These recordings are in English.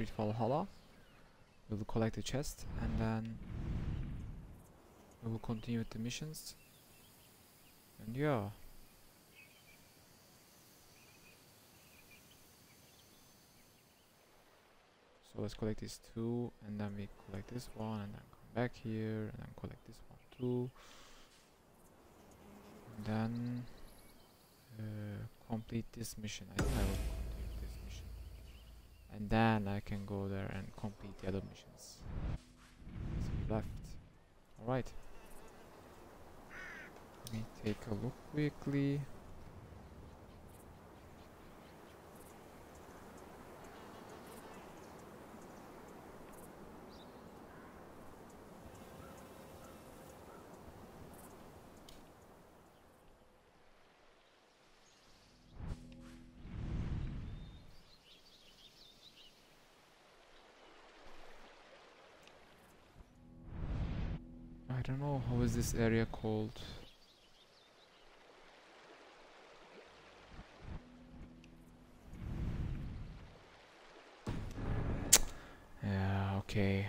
Creed Valhalla. We will collect the chest and then we will continue with the missions. And yeah. So let's collect these two and then we collect this one and then come back here and then collect this one too. And then uh, complete this mission. I think I will. And then I can go there and complete the other missions. So we left. Alright. Let me take a look quickly. This area called. Yeah, okay.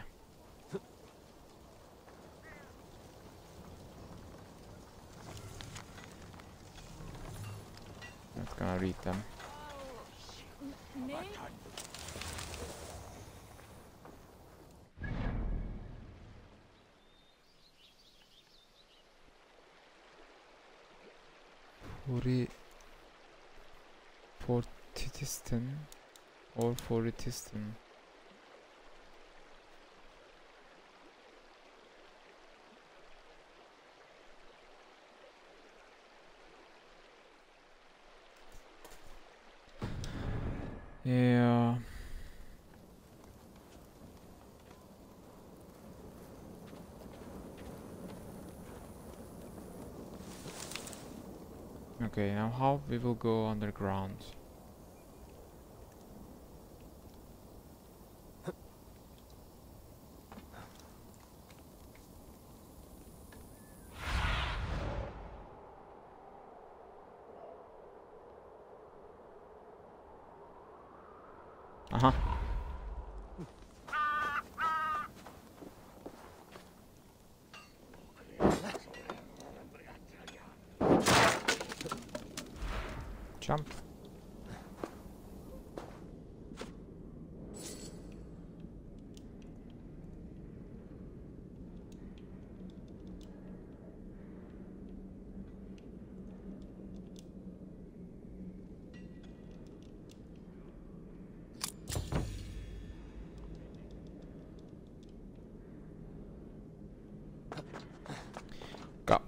Not gonna read them. Or Foritiston. Yeah. Okay, now how we will go underground? Uh-huh. Jump.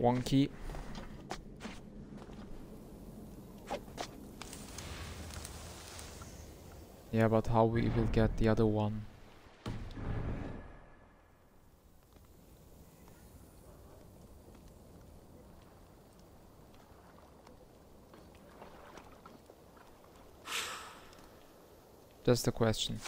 One key. Yeah, but how we will get the other one? That's the question.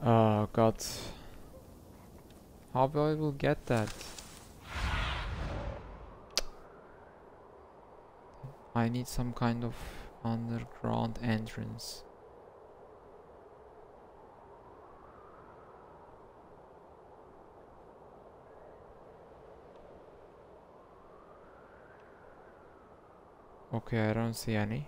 Oh god. How I will get that? I need some kind of underground entrance. Okay, I don't see any.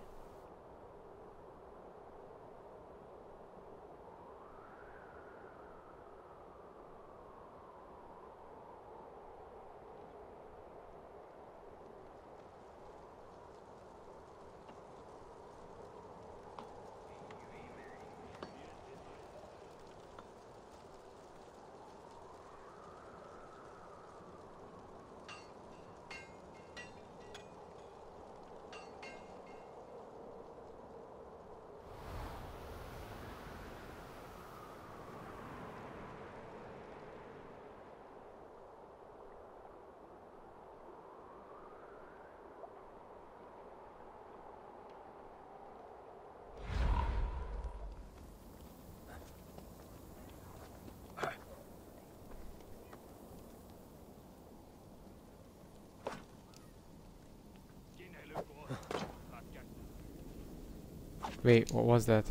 Wait, what was that?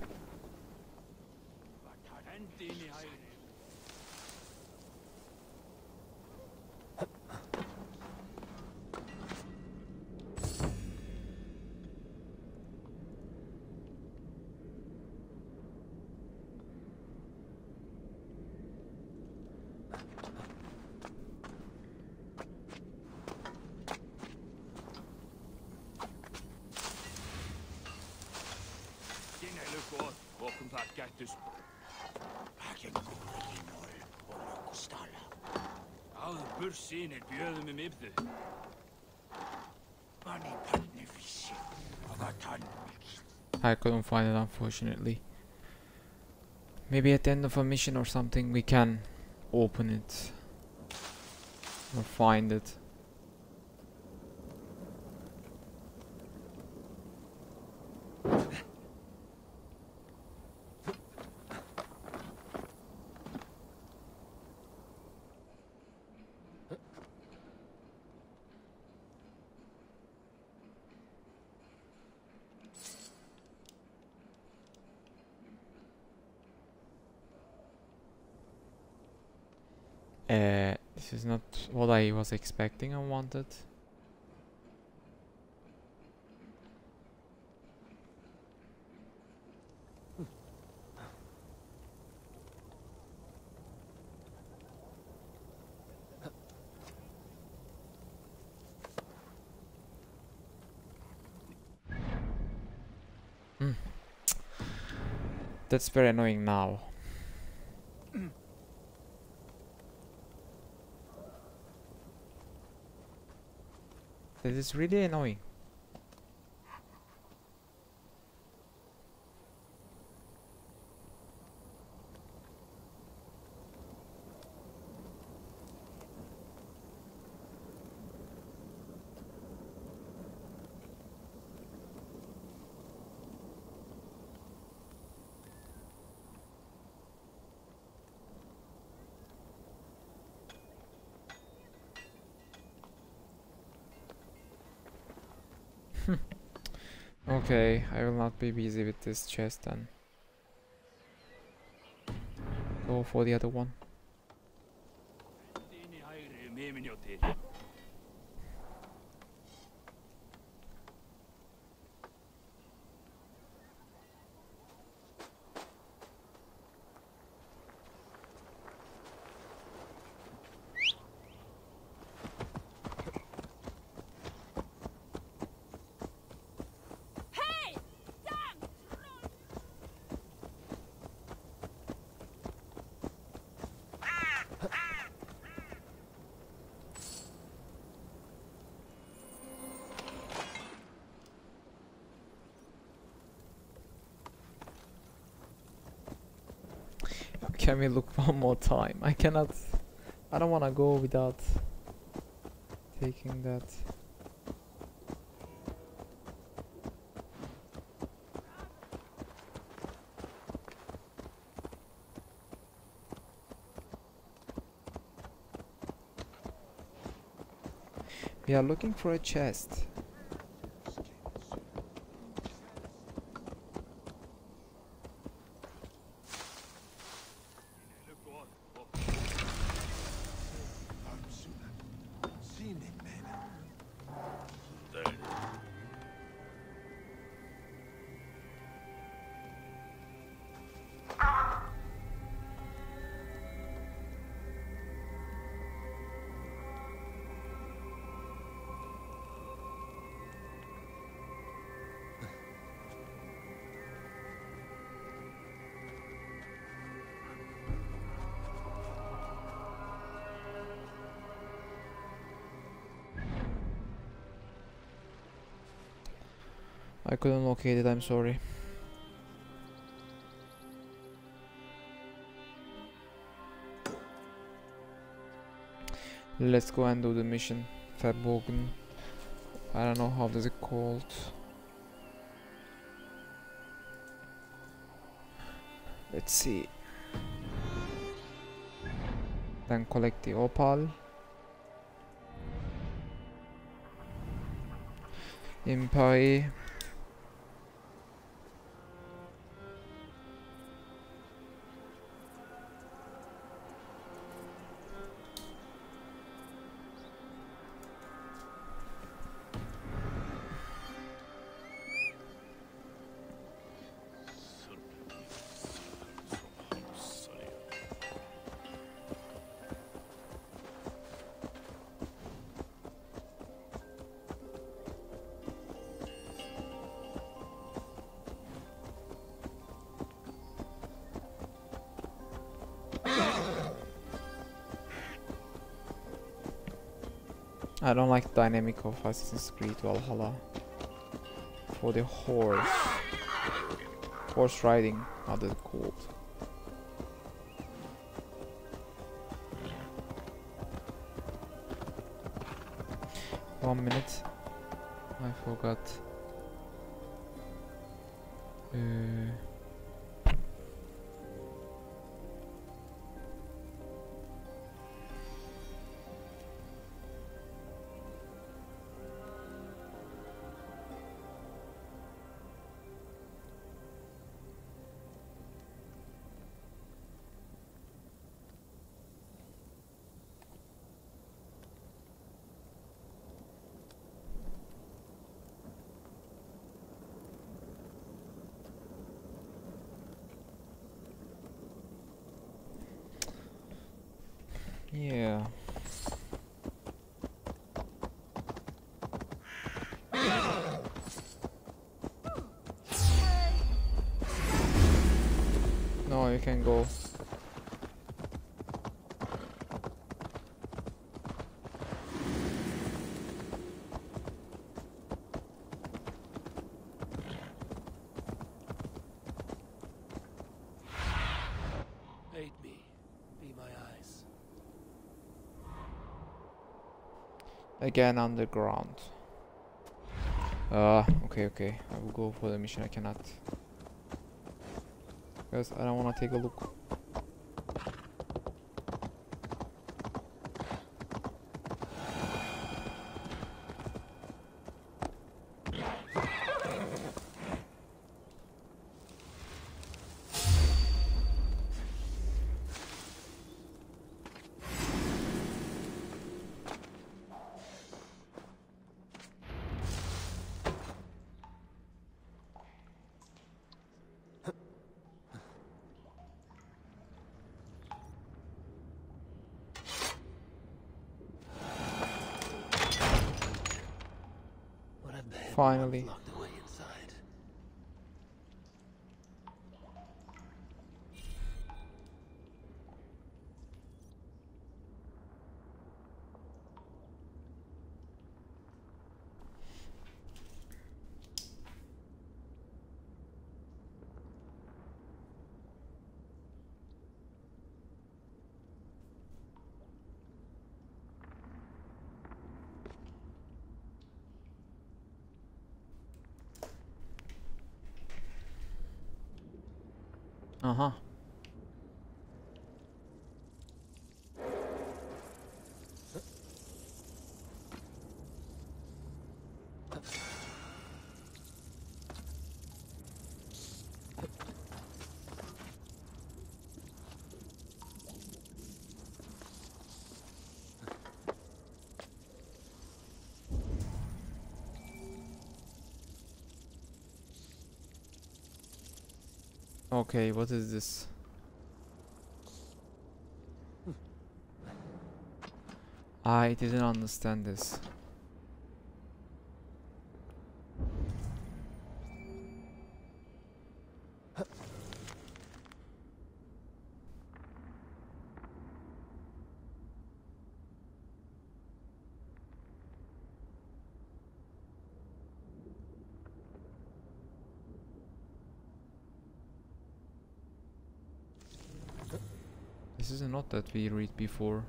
I couldn't find it unfortunately. Maybe at the end of a mission or something we can open it or find it. Uh, this is not what I was expecting wanted. Hmm. That's very annoying now. Is really annoying. Okay, I will not be busy with this chest then. Go for the other one. Can we look one more time? I cannot. I don't want to go without taking that. We are looking for a chest. I couldn't locate it, I'm sorry. Let's go and do the mission. Verborgen. I don't know how does it called. Let's see. Then collect the opal. Impari. I don't like the dynamic of Assassin's Creed Valhalla. For the horse. Horse riding, not that cool. One minute. I forgot. Uh, can go. Aid me. Be my eyes. Again underground. Ah, okay, okay. I will go for the mission. I cannot. Because I don't want to take a look. Finally. locked away inside. Uh huh. Okay, what is this? Hmm. I didn't understand this. That we read before.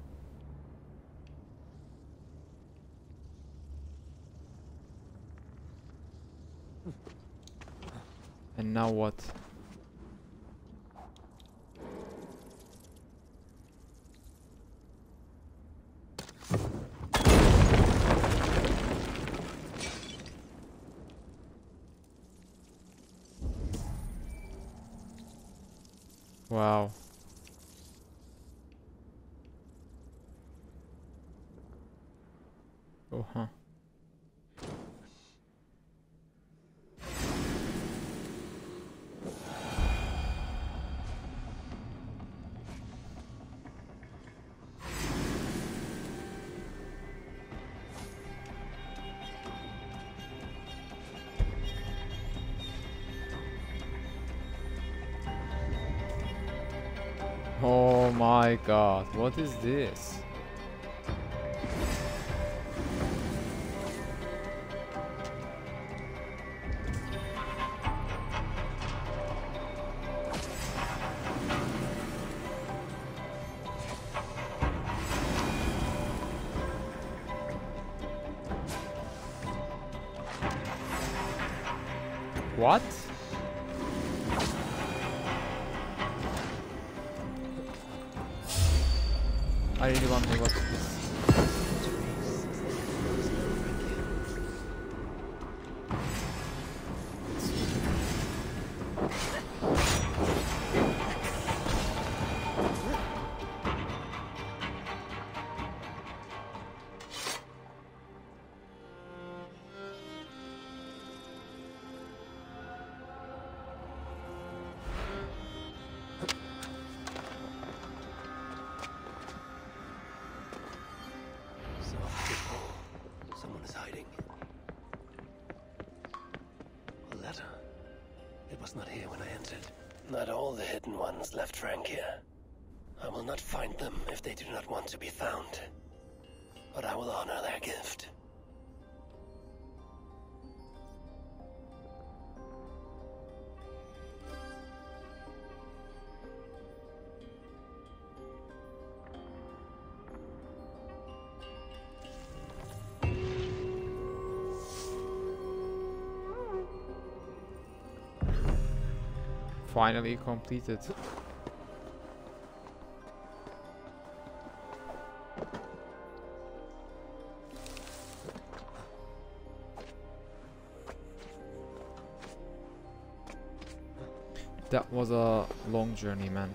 And now what? God, what is this? Finally completed. That was a long journey, man.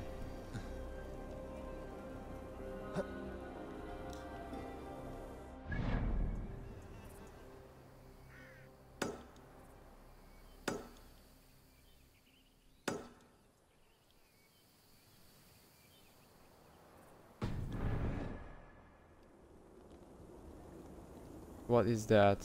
What is that?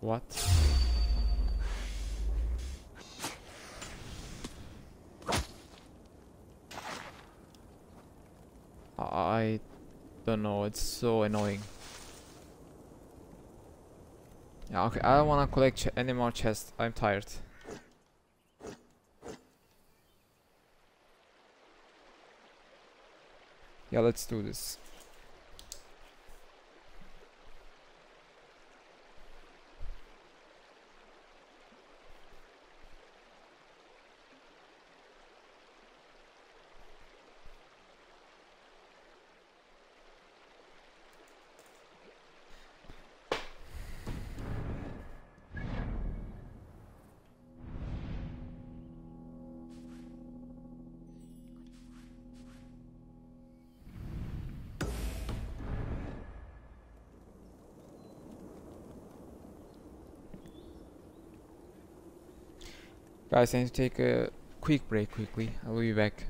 What? I don't know, it's so annoying. Yeah, okay, I don't wanna collect any more chests, I'm tired. Yeah, let's do this. Guys, I need to take a quick break quickly. I will be back.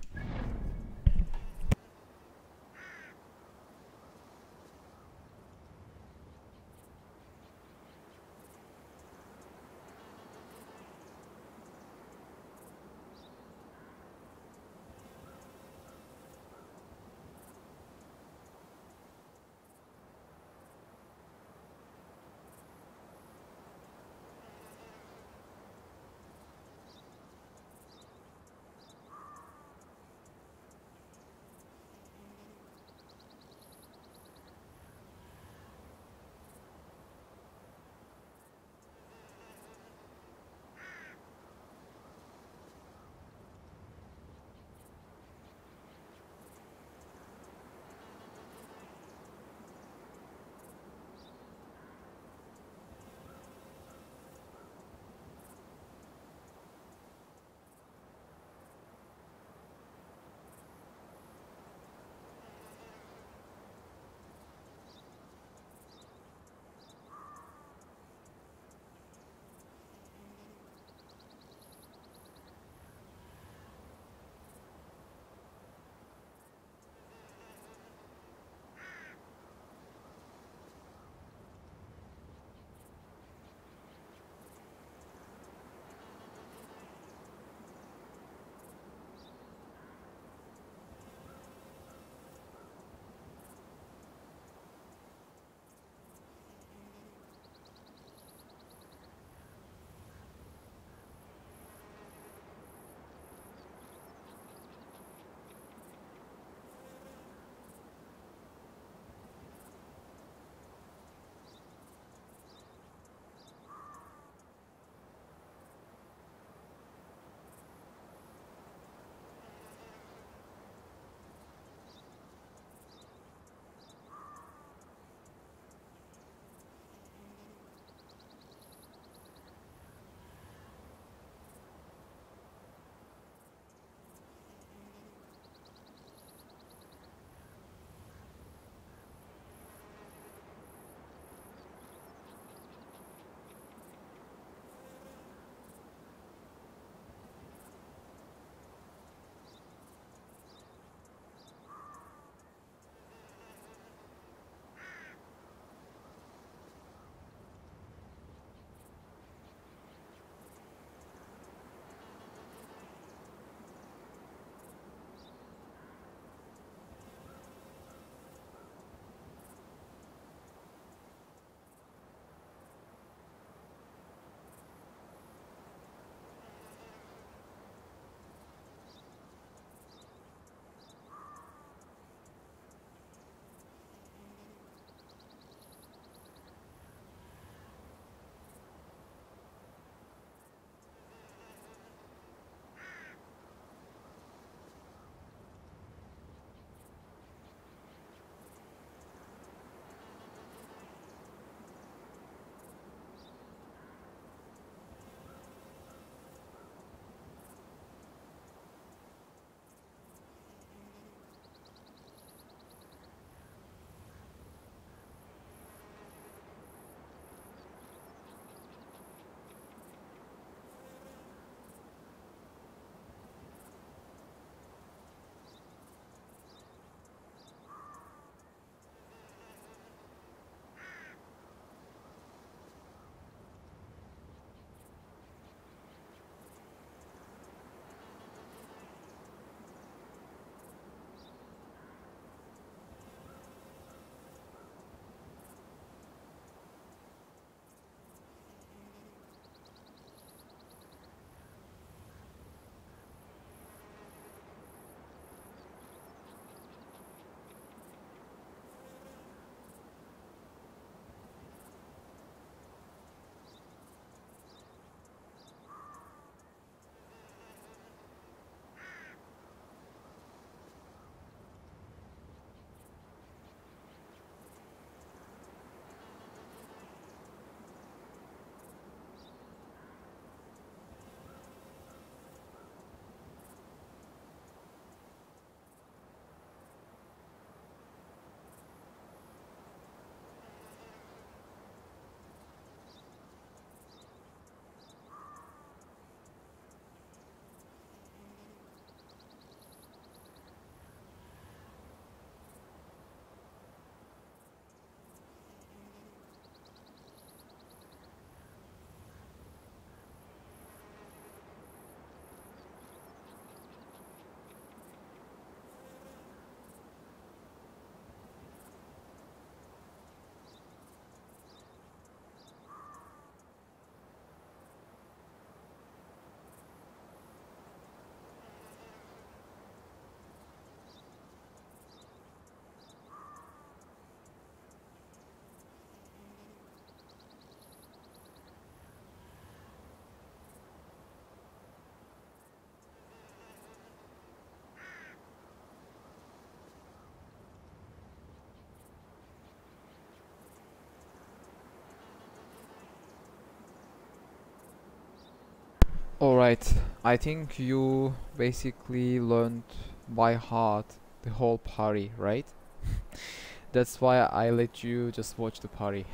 Alright, I think you basically learned by heart the whole party, right? That's why I let you just watch the party.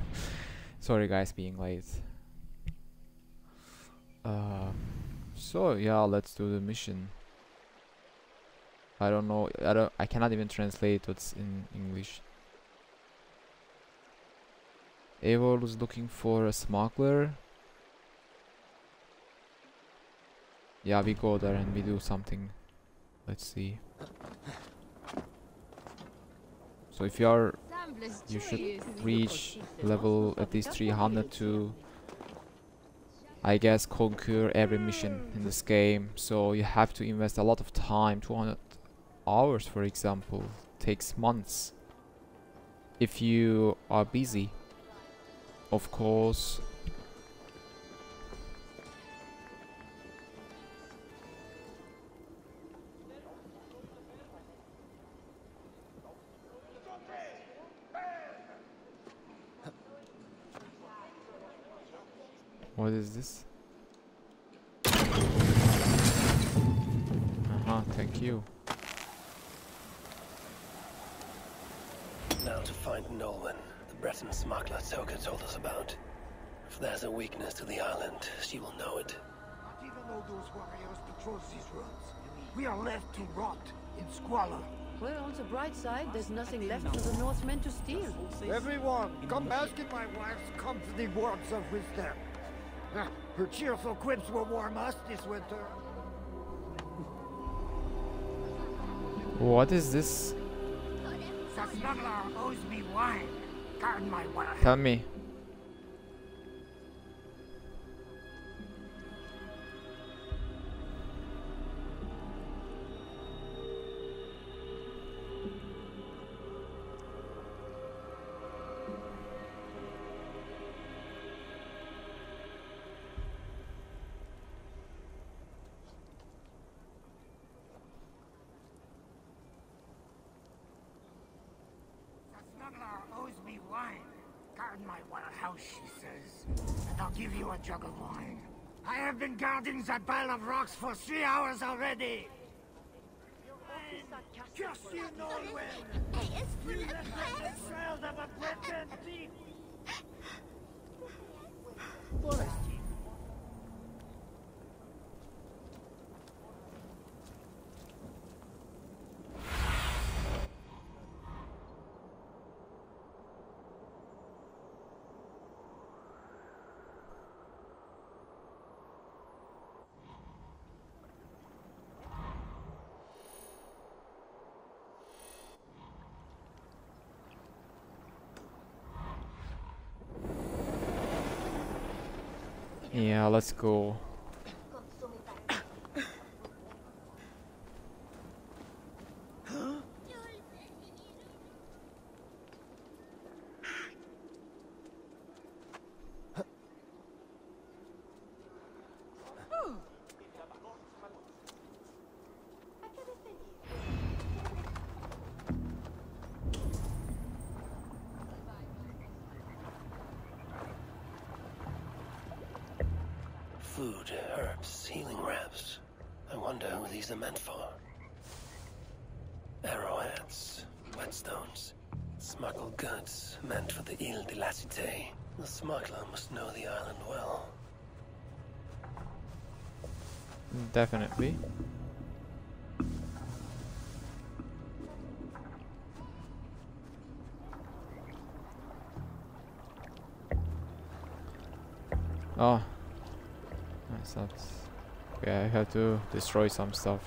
Sorry guys being late. Uh, so yeah, let's do the mission. I don't know. I don't. I cannot even translate what's in English. Eivor was looking for a smuggler. Yeah, we go there and we do something. Let's see. So if you are, you should reach level at least 300 to, I guess, conquer every mission in this game. So you have to invest a lot of time. 200 hours, for example, takes months. If you are busy, of course. What is this? Uh-huh, thank you. Now to find Nolwen, the Breton smuggler Toka told us about. If there's a weakness to the island, she will know it. Not even though those warriors patrol these roads, we are left to rot in squalor. Well, on the bright side, there's nothing left for the Northmen to steal. Everyone, come bask in my wife's comforting words of wisdom. Her cheerful quips will warm us this winter. What is this? The smuggler owes me wine. Guard my wife. Tell me. Jug of wine. I have been guarding that pile of rocks for three hours already. Just you know when. You left like the trails of a Breton thief. Forest Yeah, let's go. Food, herbs, healing wraps. I wonder who these are meant for. Arrowheads, whetstones, smuggled goods meant for the Ile de la Cité. The smuggler must know the island well. Definitely. Oh. That's not... Okay, I have to destroy some stuff.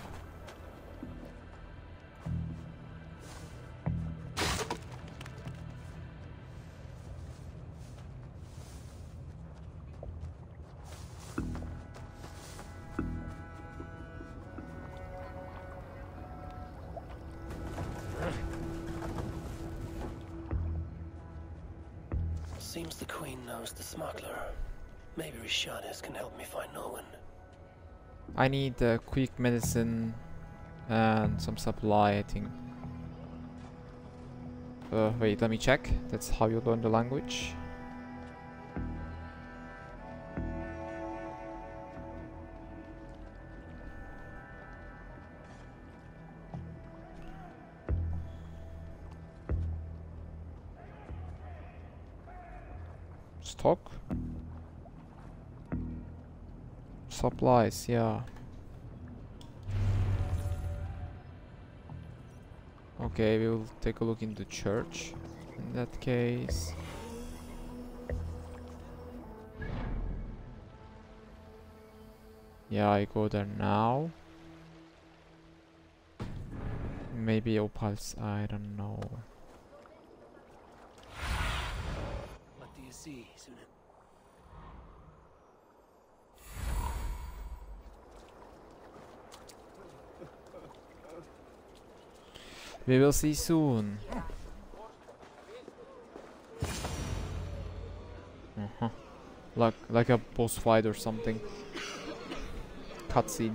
need uh, quick medicine and some supply, I think. Uh, wait, let me check. That's how you learn the language. Stock? Supplies, yeah. Okay, we will take a look in the church in that case. Yeah, I go there now. Maybe opals, I don't know. What do you see, Sunan? We will see soon. Uh-huh. Like like a boss fight or something. Cutscene.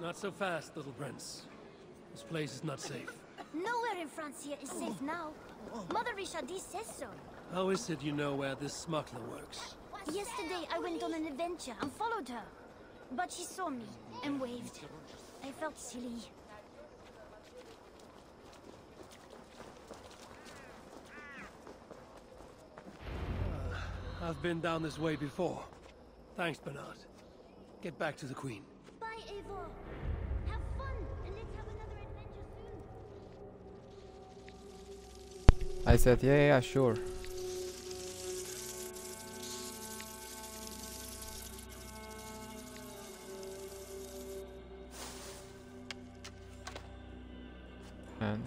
Not so fast, little prince. This place is not safe. Nowhere in Francia is safe oh. now. Mother Richardis says so. How is it you know where this smuggler works? Yesterday I went on an adventure and followed her. But she saw me and waved. I felt silly. Uh, I've been down this way before. Thanks, Bernard. Get back to the Queen. I said, yeah, yeah, sure. And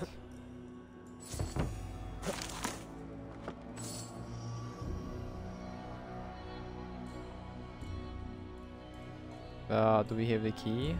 uh, do we have the key?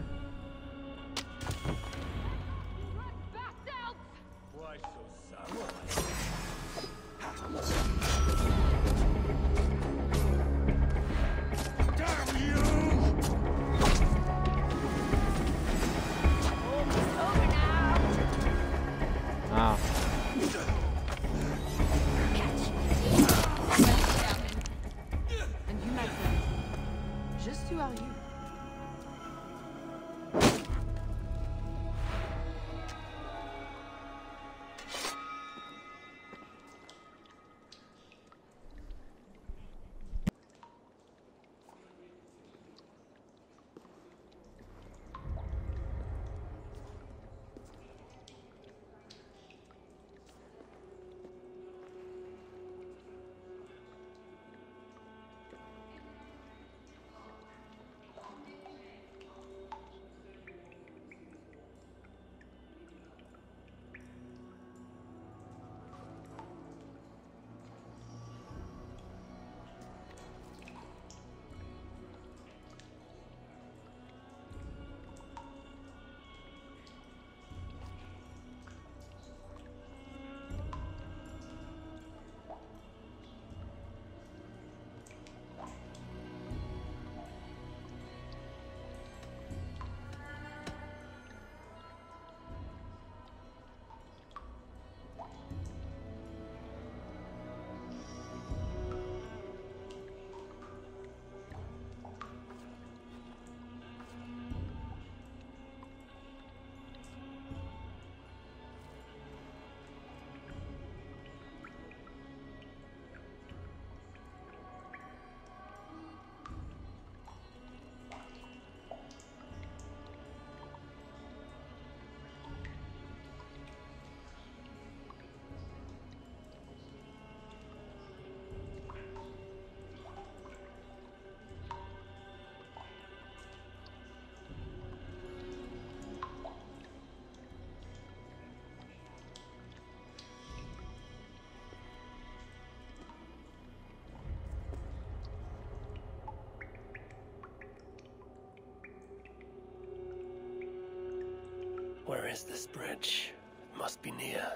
Is this bridge? It must be near.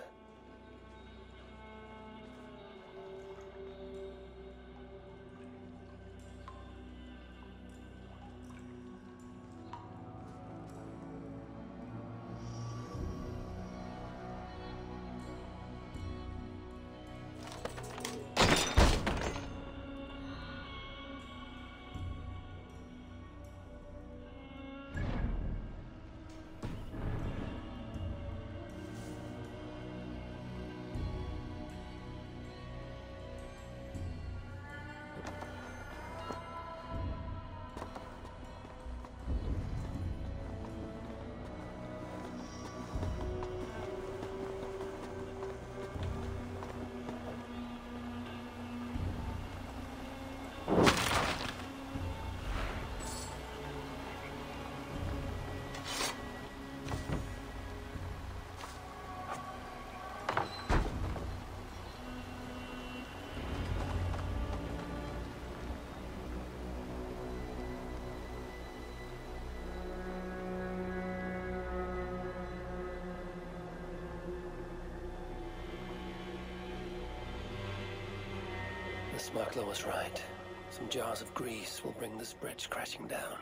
Smuggler was right. Some jars of grease will bring this bridge crashing down.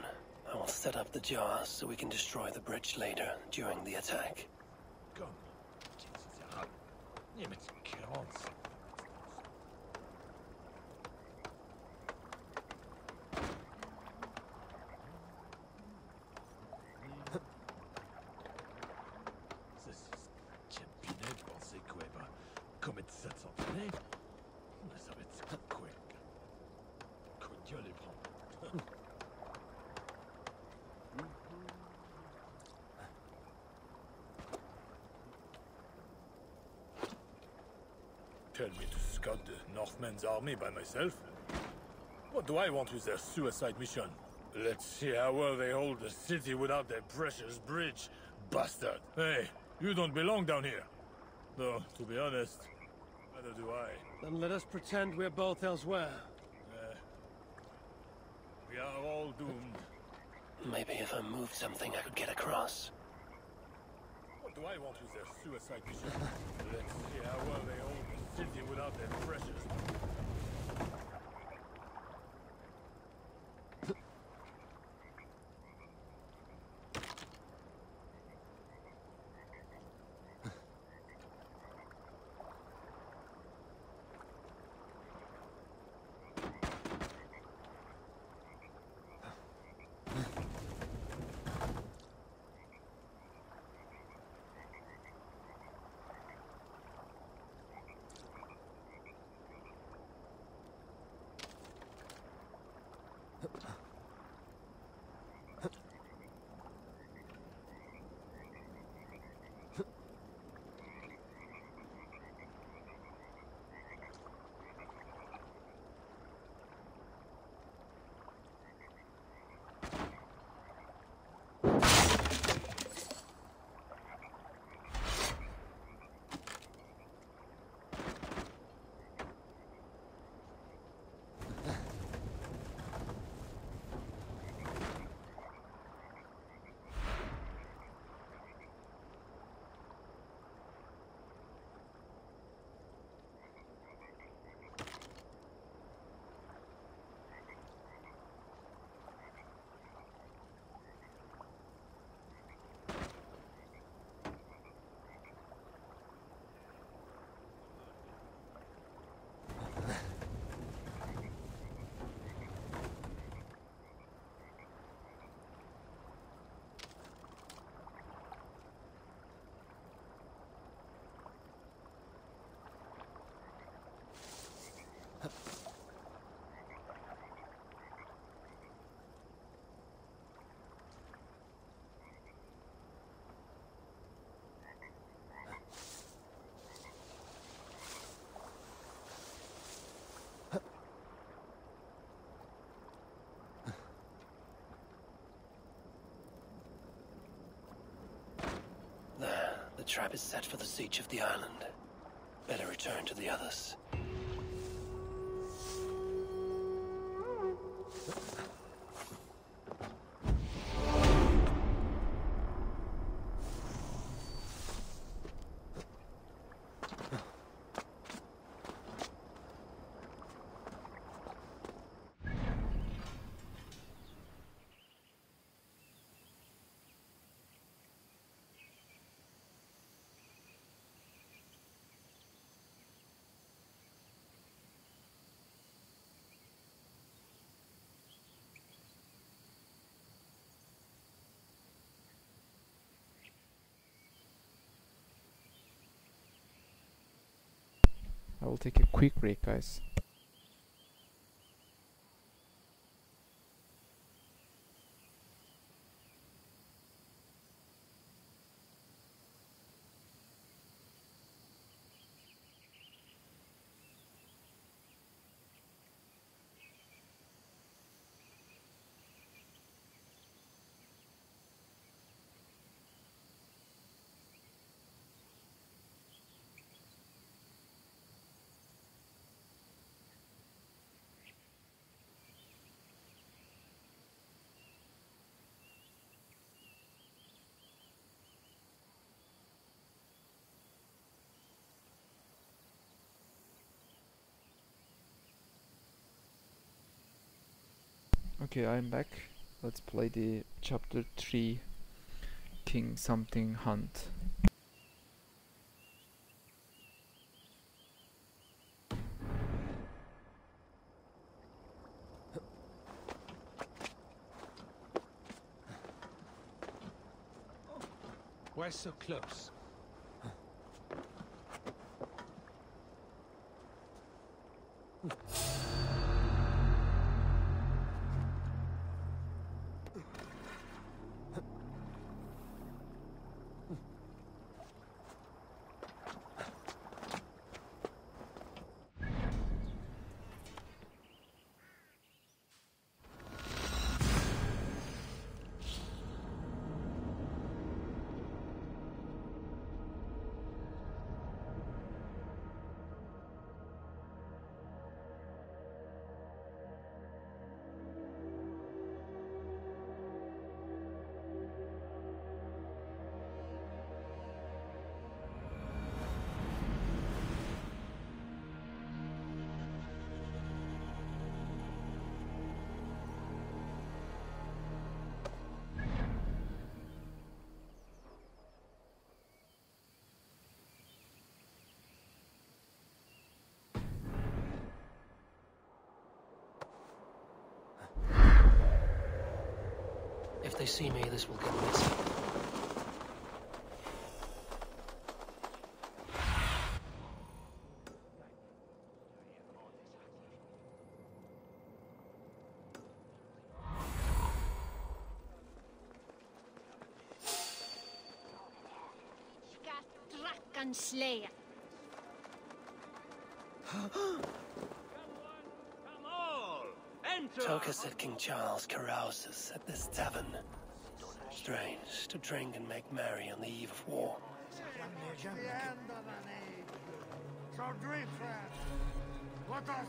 I will set up the jars so we can destroy the bridge later during the attack. The Northmen's army by myself? What do I want with their suicide mission? Let's see how well they hold the city without their precious bridge. Bastard! Hey, you don't belong down here. Though, to be honest, neither do I. Then let us pretend we're both elsewhere. Uh, we are all doomed. Maybe if I moved something, I could get across. What do I want with their suicide mission? Let's see how well they hold the city without their precious. Huh. the trap is set for the siege of the island. Better return to the others. I will take a quick break, guys. Okay, I'm back. Let's play the chapter 3 King something hunt. Why so close? See me, this will get messy. Drakan Slayer. Toka said King Charles carouses at this tavern. To drink and make merry on the eve of war. So drink. Let us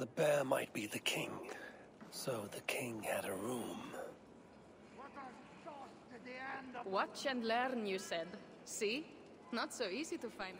The bear might be the king. So the king had a room. Watch and learn, you said. See? Not so easy to find.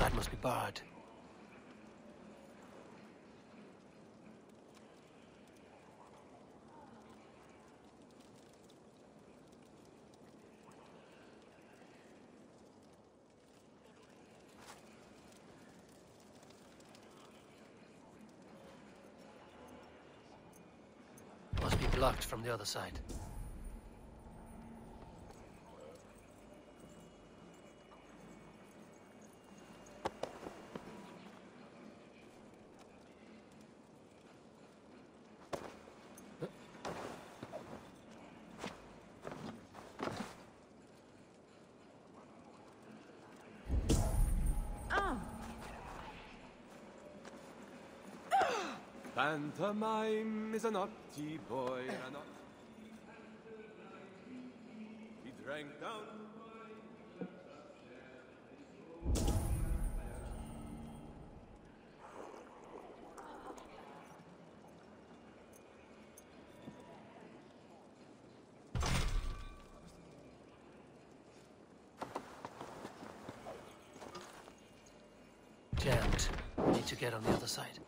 Side must be barred. Must be blocked from the other side. Pantomime is a naughty boy, a naughty. He drank down. Jammed. Need to get on the other side.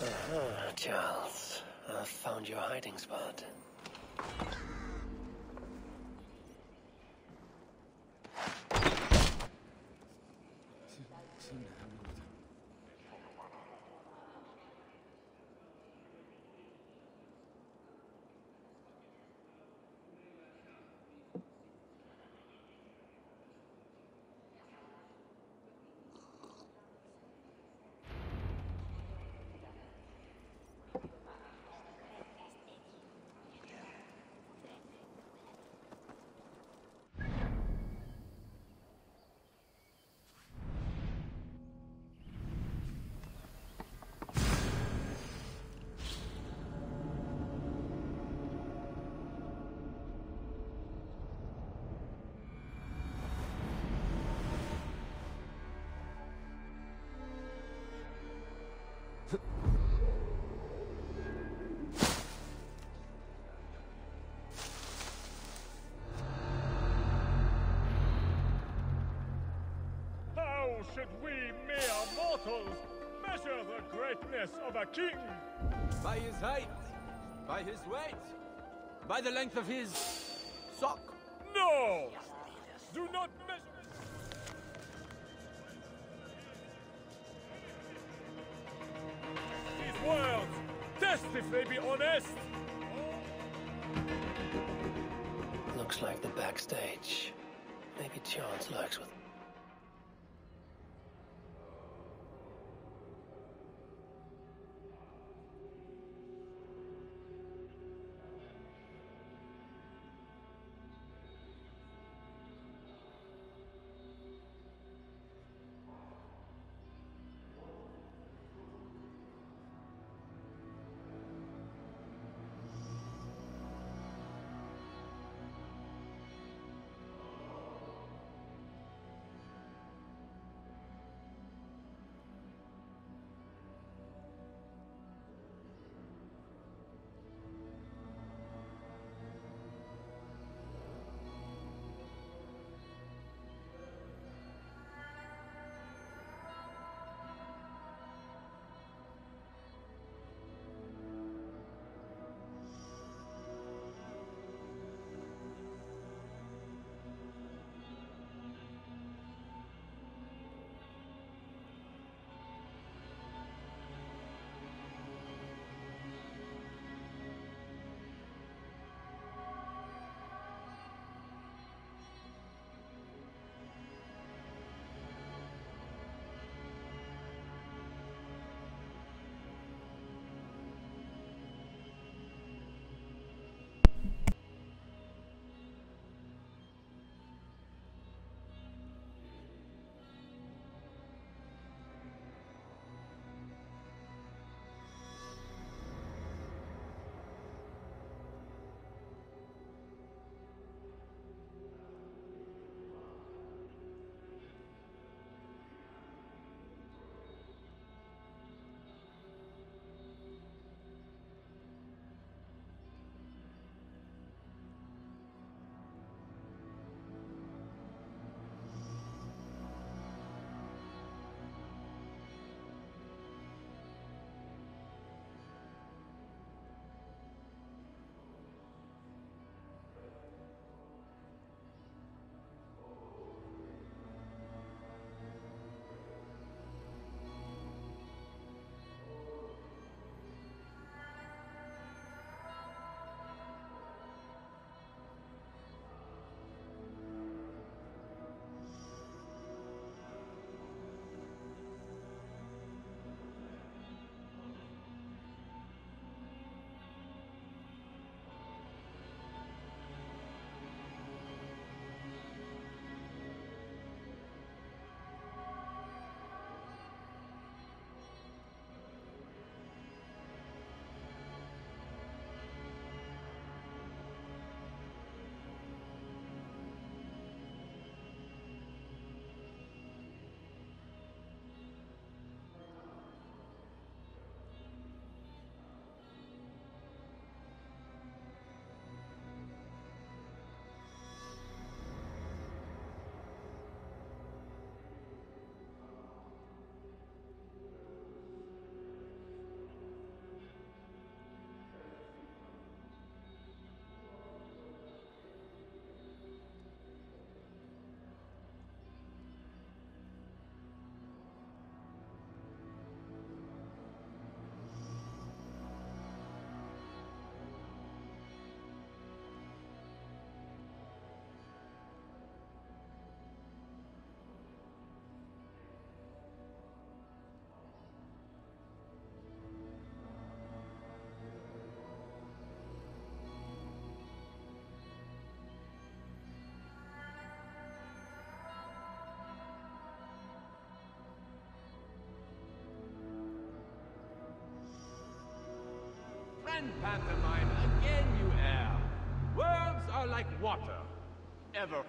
Ah, Charles. I've found your hiding spot. Should we mere mortals measure the greatness of a king? By his height, by his weight, by the length of his sock. No! Do not measure. These words, test if they be honest. Looks like the backstage. Maybe Chance lurks with. Friend pantomime, again you err. Words are like water. Ever.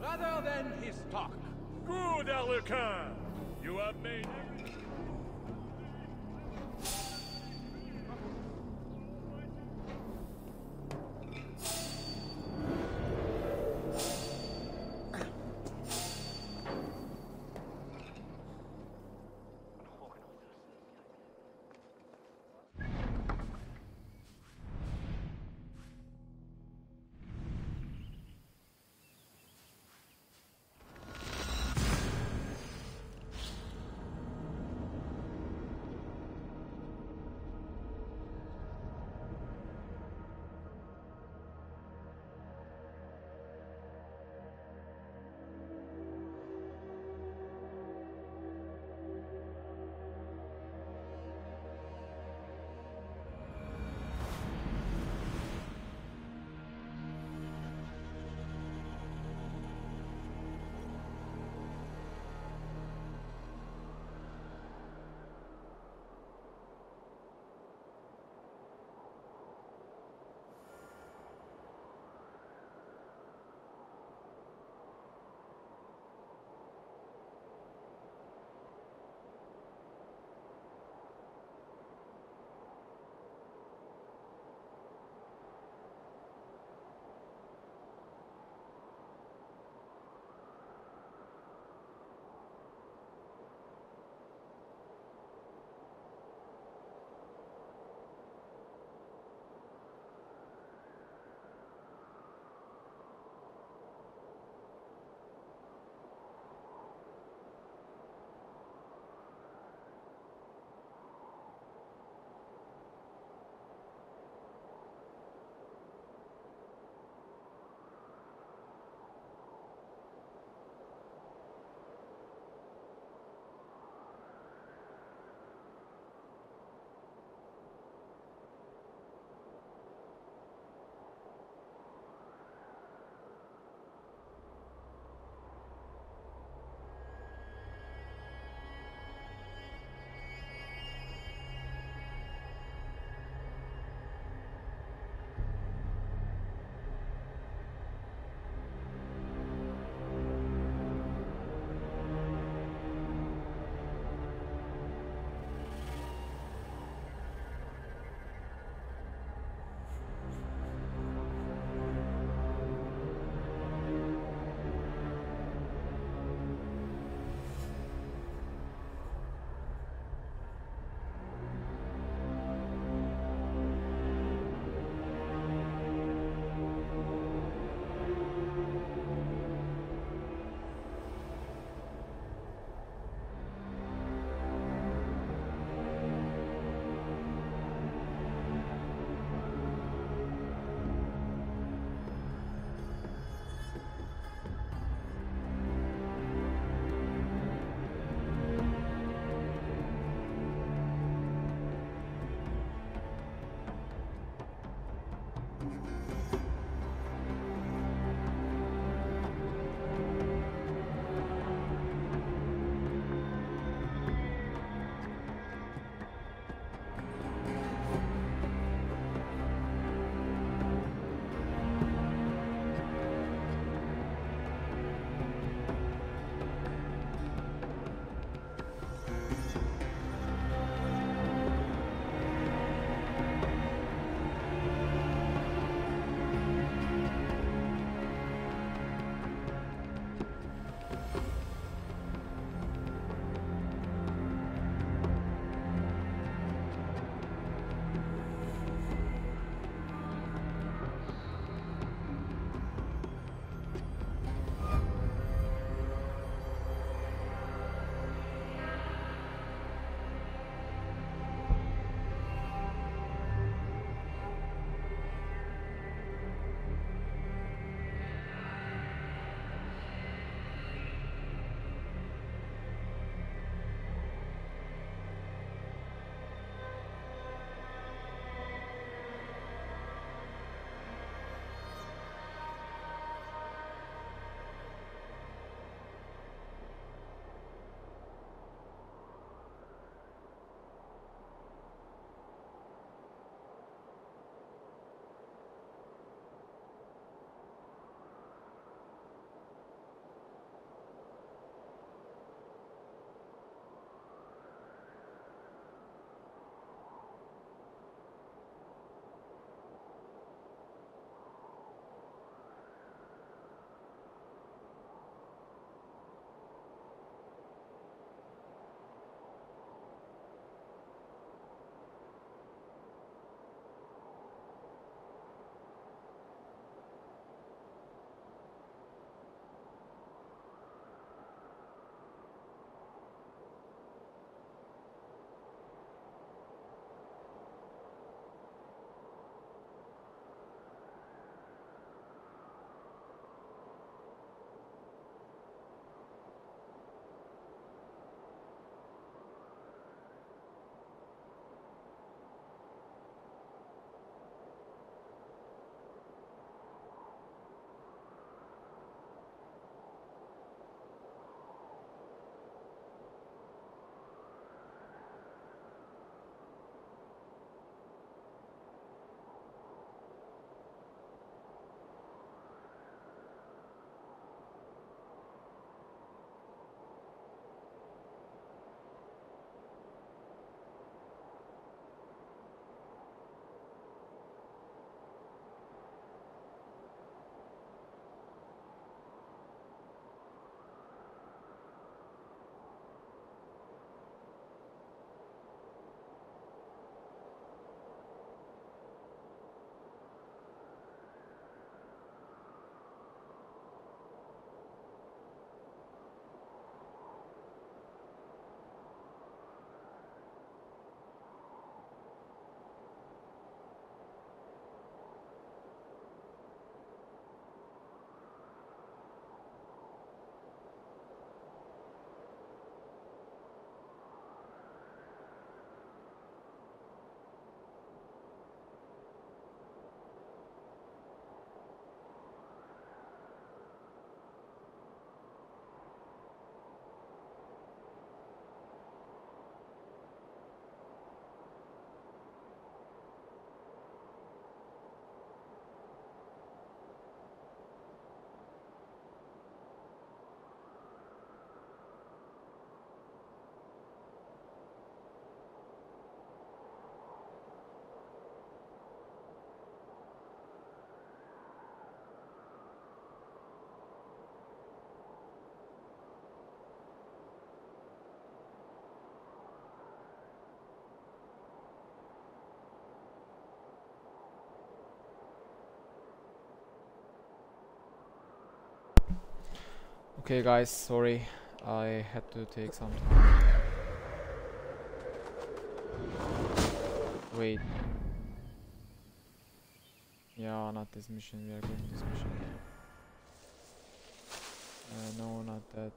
Rather than his talk. Good, Arlequin! You have made Okay, guys, sorry. I had to take some time. Wait. Yeah, not this mission. We are going this mission. Uh, no, not that.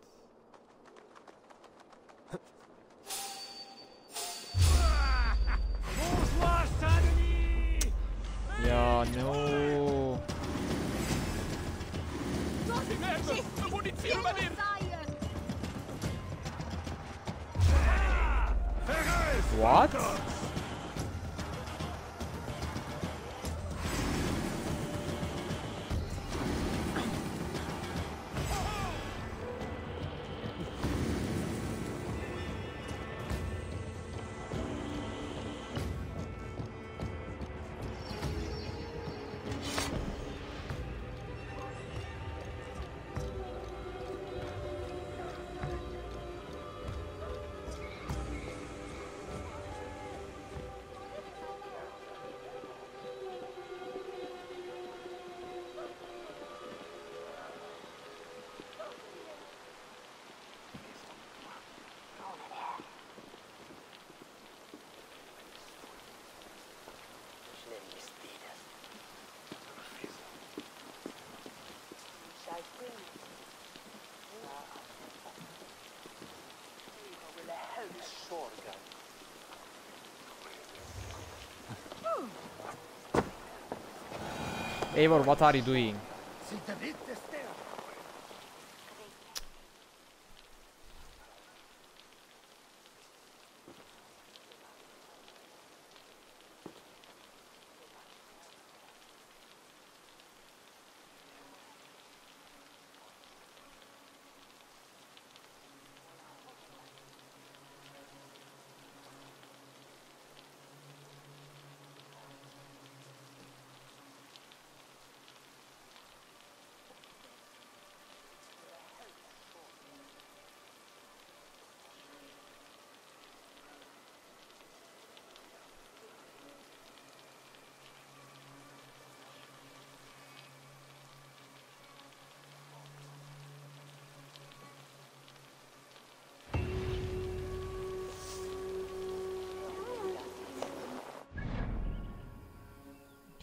Eivor, what are you doing?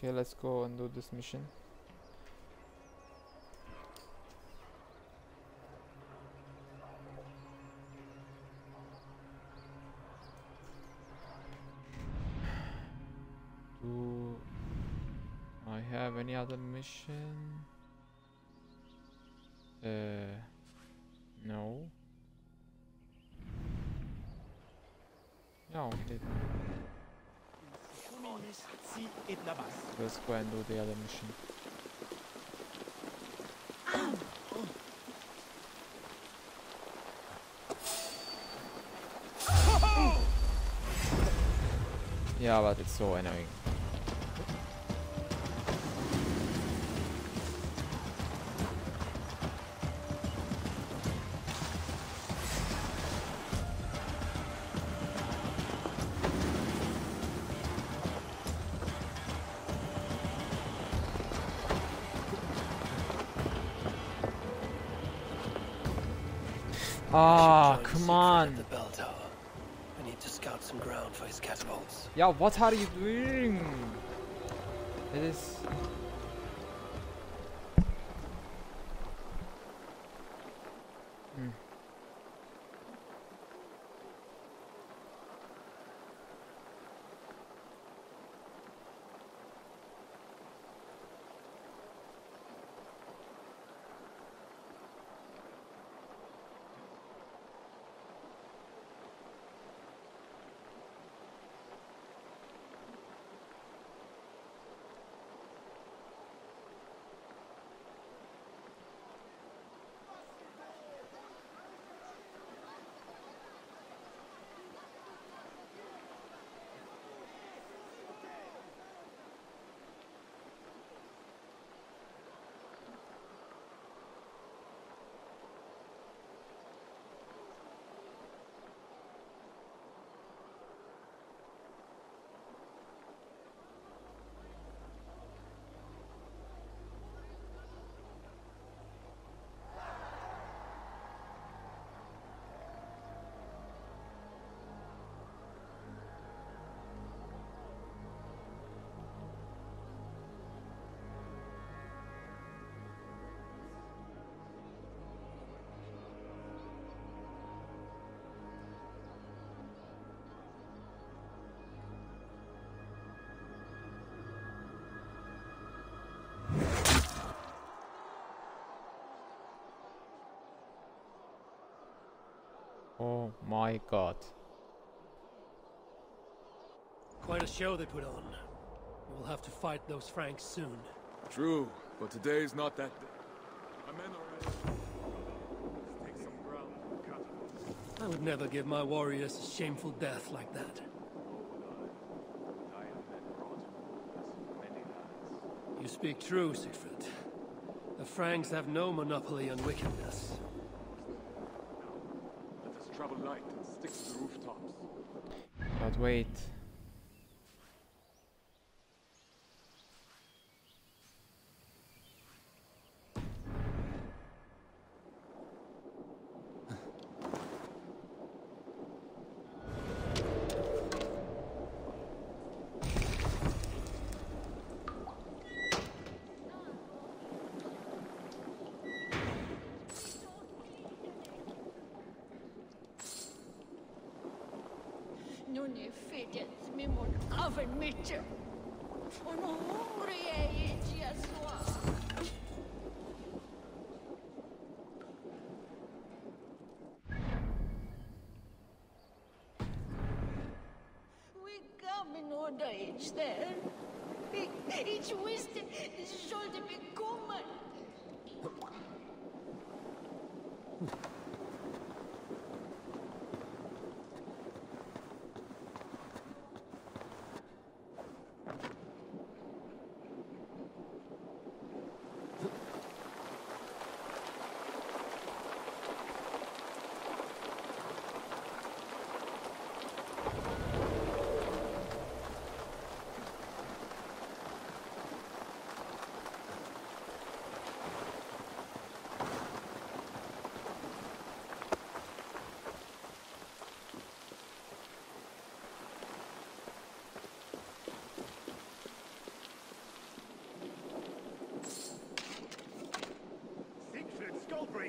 Okay, let's go and do this mission. Do I have any other mission? Uh, no. Yeah, okay. Go and do the other mission. Yeah, but it's so annoying. What are you doing? It is. Oh my god. Quite a show they put on. We'll have to fight those Franks soon. True, but today is not that day. My men are ready. Let's take some ground. Cut. I would never give my warriors a shameful death like that. You speak true, Sigfred. The Franks have no monopoly on wickedness. Let us travel light and stick to the rooftops. But wait.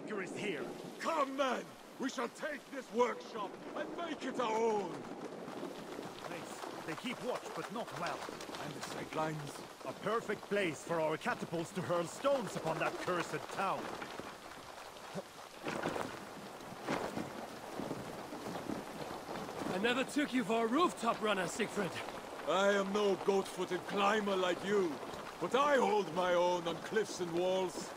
Skullbreaker is here. Come, men! We shall take this workshop and make it our own! Place. They keep watch, but not well. And the sight lines. A perfect place for our catapults to hurl stones upon that cursed town. I never took you for a rooftop runner, Sigfred. I am no goat-footed climber like you, but I hold my own on cliffs and walls.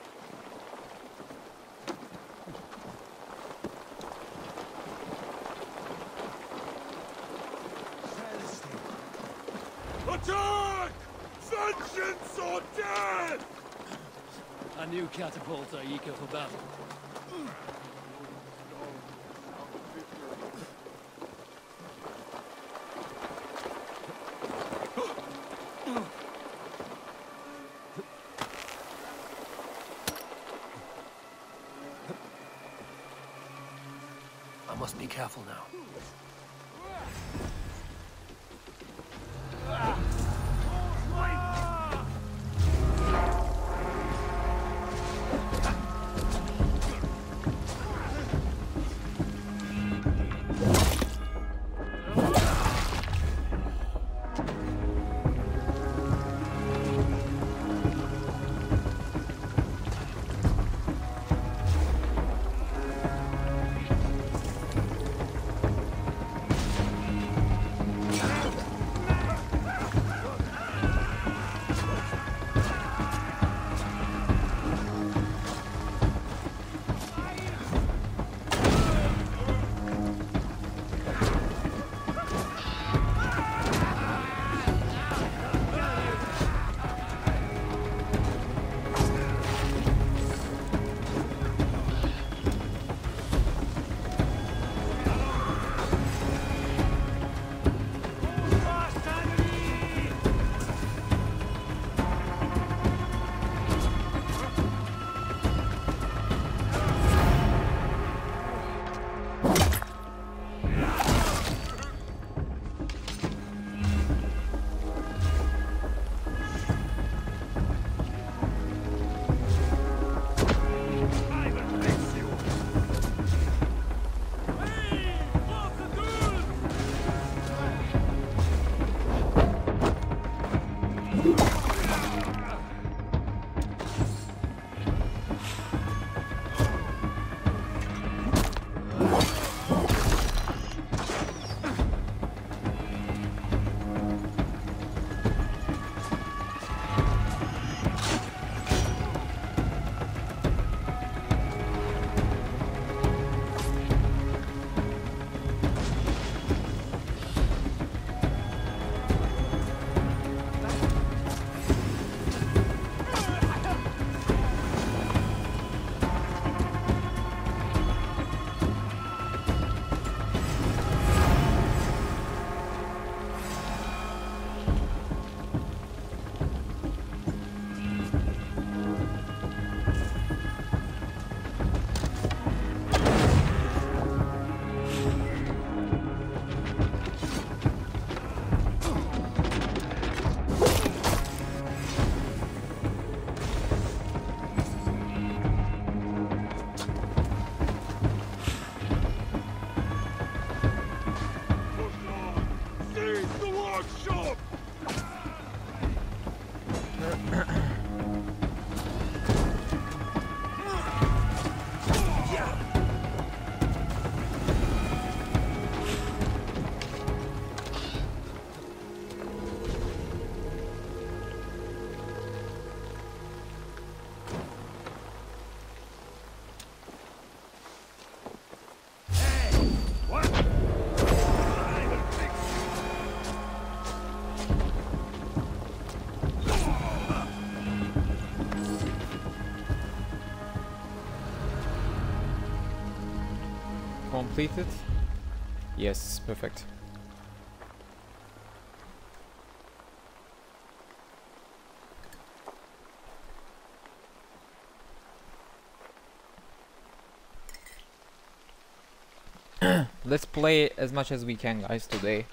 Attack! Vengeance or death! A new catapult are eager for battle. Completed? Yes, perfect. Let's play as much as we can guys today.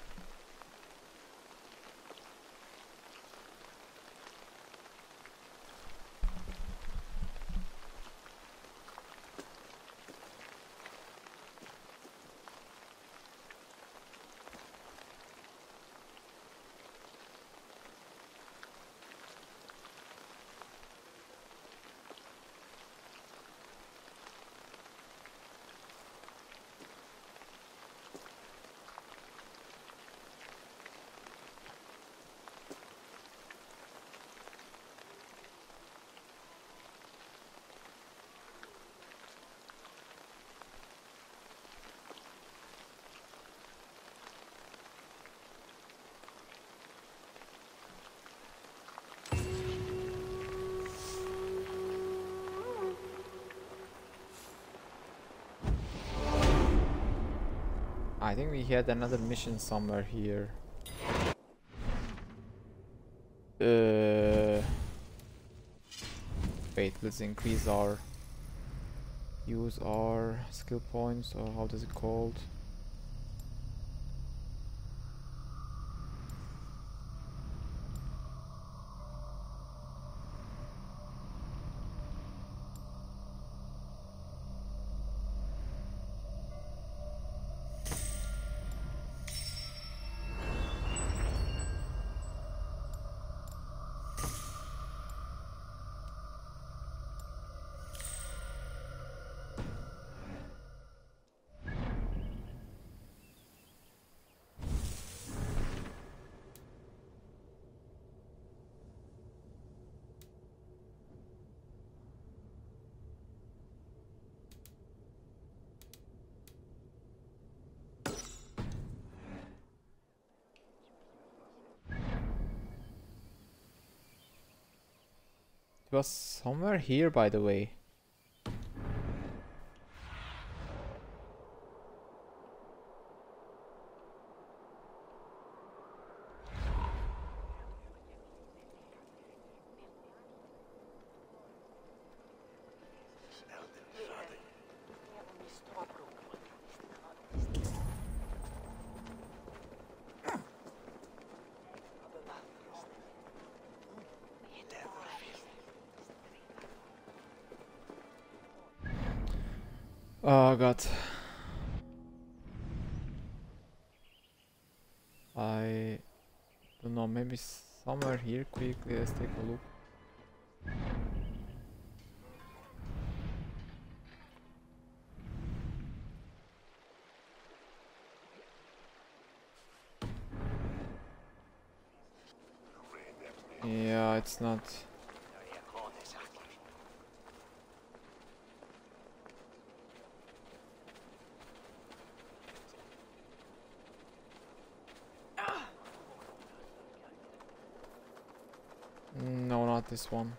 I think we had another mission somewhere here. Uh, wait, let's increase our use our skill points or how does it called? Was somewhere here by the way. God. I don't know, maybe somewhere here quickly, let's take a look. This one.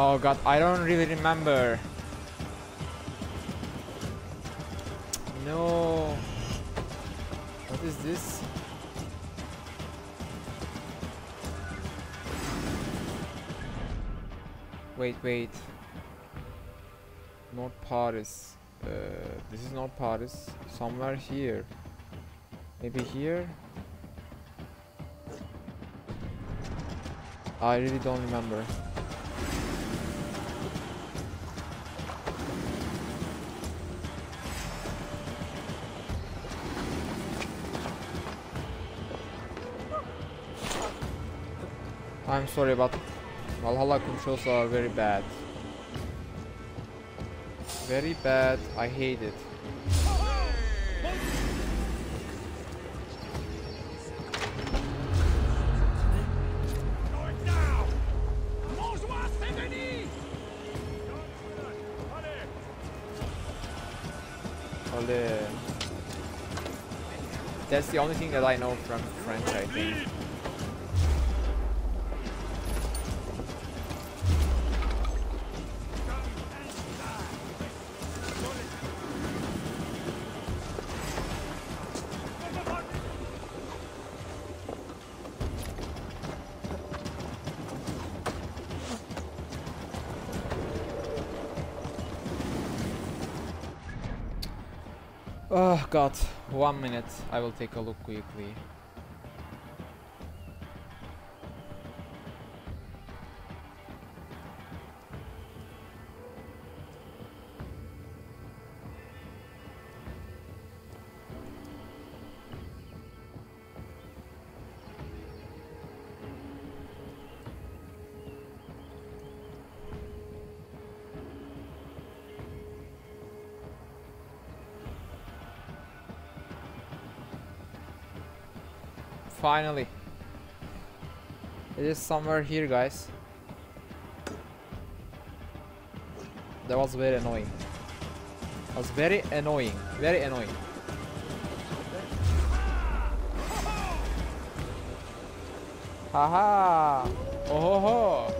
Oh god, I don't really remember. No. What is this? Wait, wait. North Paris. Uh, this is North Paris. Somewhere here. Maybe here? I really don't remember. Sorry but Valhalla controls are very bad. Very bad. I hate it. That's the only thing that I know from French, I think. God, one minute. I will take a look quickly. Finally. It is somewhere here, guys. That was very annoying. That was very annoying. Very annoying. Haha! Oh ho ho!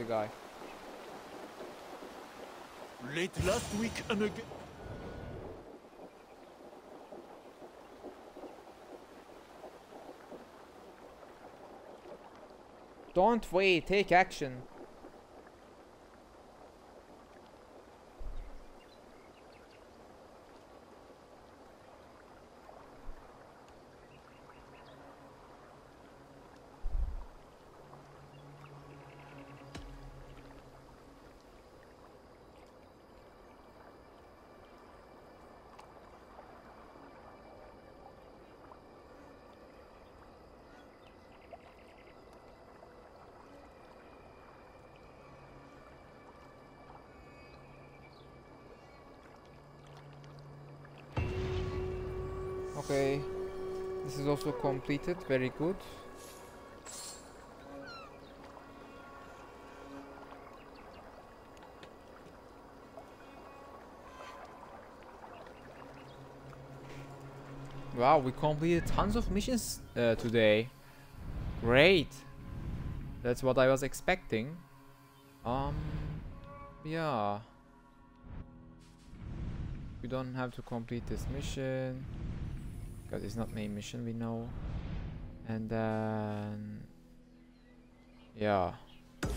The guy. Late last week and again. Don't wait, take action. Okay. This is also completed. Very good. Wow, we completed tons of missions uh, today. Great. That's what I was expecting. Um, yeah. We don't have to complete this mission because it's not main mission we know. And then yeah. Just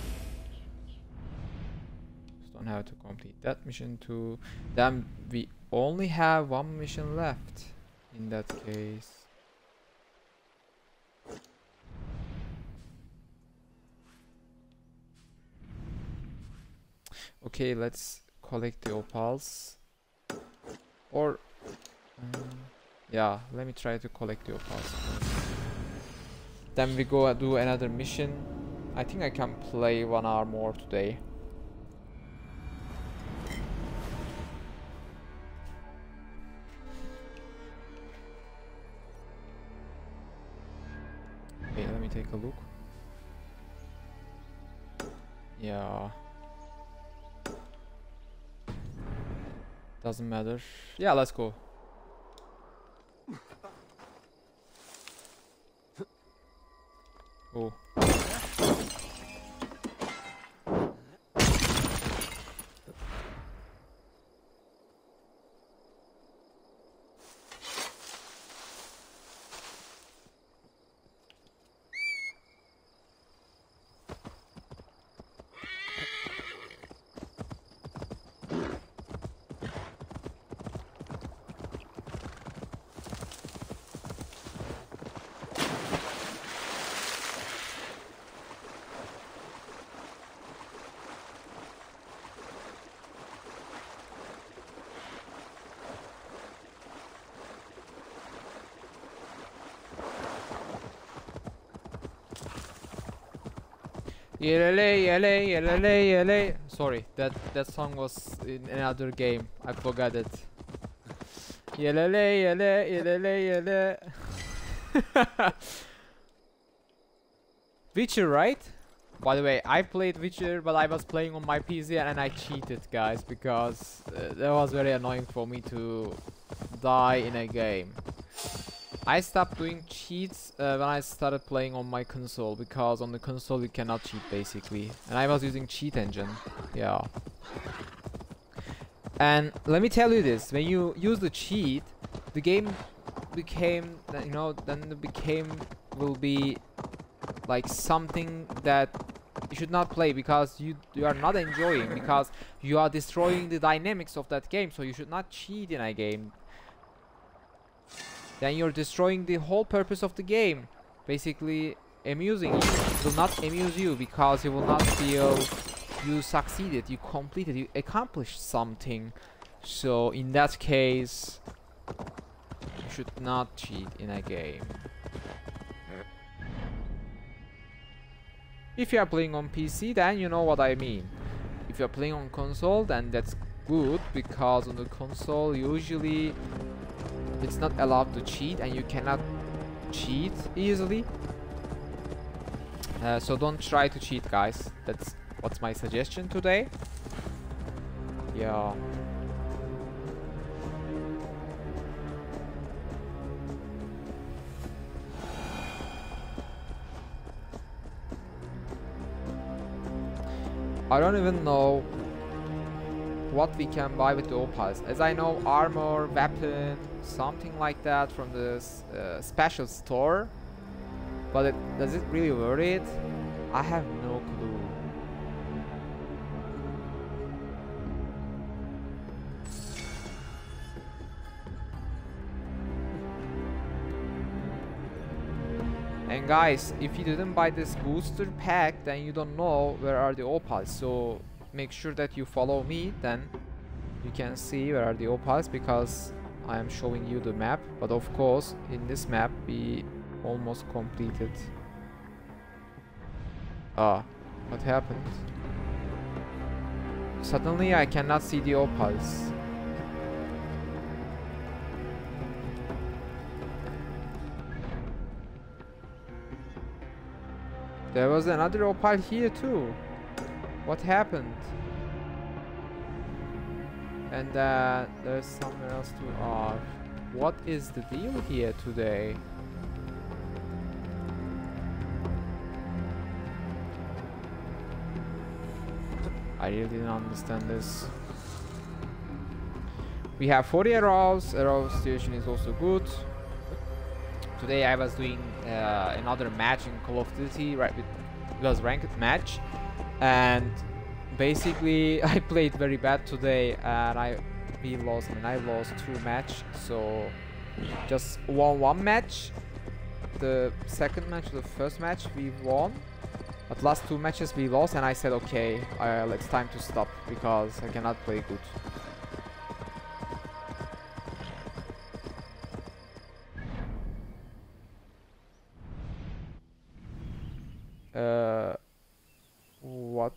don't have to complete that mission too. Then we only have one mission left in that case. Okay, let's collect the opals. Or... Um, yeah, let me try to collect your opals. Then we go do another mission. I think I can play one hour more today. Okay, let me take a look. Yeah. Doesn't matter. Yeah, let's go. Oh. Yelele, yele, yelele, yele. Sorry, that that song was in another game. I forgot it. Yelele, yele, yelele, yele. Witcher, right? By the way, I played Witcher, but I was playing on my PC and I cheated, guys, because uh, that was very annoying for me to die in a game. I stopped doing cheats uh, when I started playing on my console because on the console you cannot cheat basically. And I was using cheat engine. Yeah. And let me tell you this when you use the cheat the game became you know then the became will be like something that you should not play because you you are not enjoying because you are destroying the dynamics of that game so you should not cheat in a game then you're destroying the whole purpose of the game. Basically, amusing you will not amuse you because you will not feel you succeeded, you completed, you accomplished something. So in that case, you should not cheat in a game. If you are playing on PC, then you know what I mean. If you are playing on console, then that's good because on the console usually it's not allowed to cheat and you cannot cheat easily. Uh, so don't try to cheat guys. That's what's my suggestion today. Yeah. I don't even know what we can buy with the opals. As I know, armor, weapon, something like that from the uh, special store. But it, does it really worth it? I have no clue. And guys, if you didn't buy this booster pack, then you don't know where are the opals. So make sure that you follow me, then you can see where are the opals because I am showing you the map. But of course, in this map, we almost completed. Ah, what happened? Suddenly I cannot see the opals. There was another opal here too. What happened? And uh, there's somewhere else to... Uh, what is the deal here today? I really didn't understand this. We have 40 arrows. Arrow situation is also good. Today I was doing uh, another match in Call of Duty, right? With, it was ranked match and basically I played very bad today and I we lost and I lost two match so just won one match the second match the first match we won But last two matches we lost and I said okay, uh, it's time to stop because I cannot play good. Uh, what?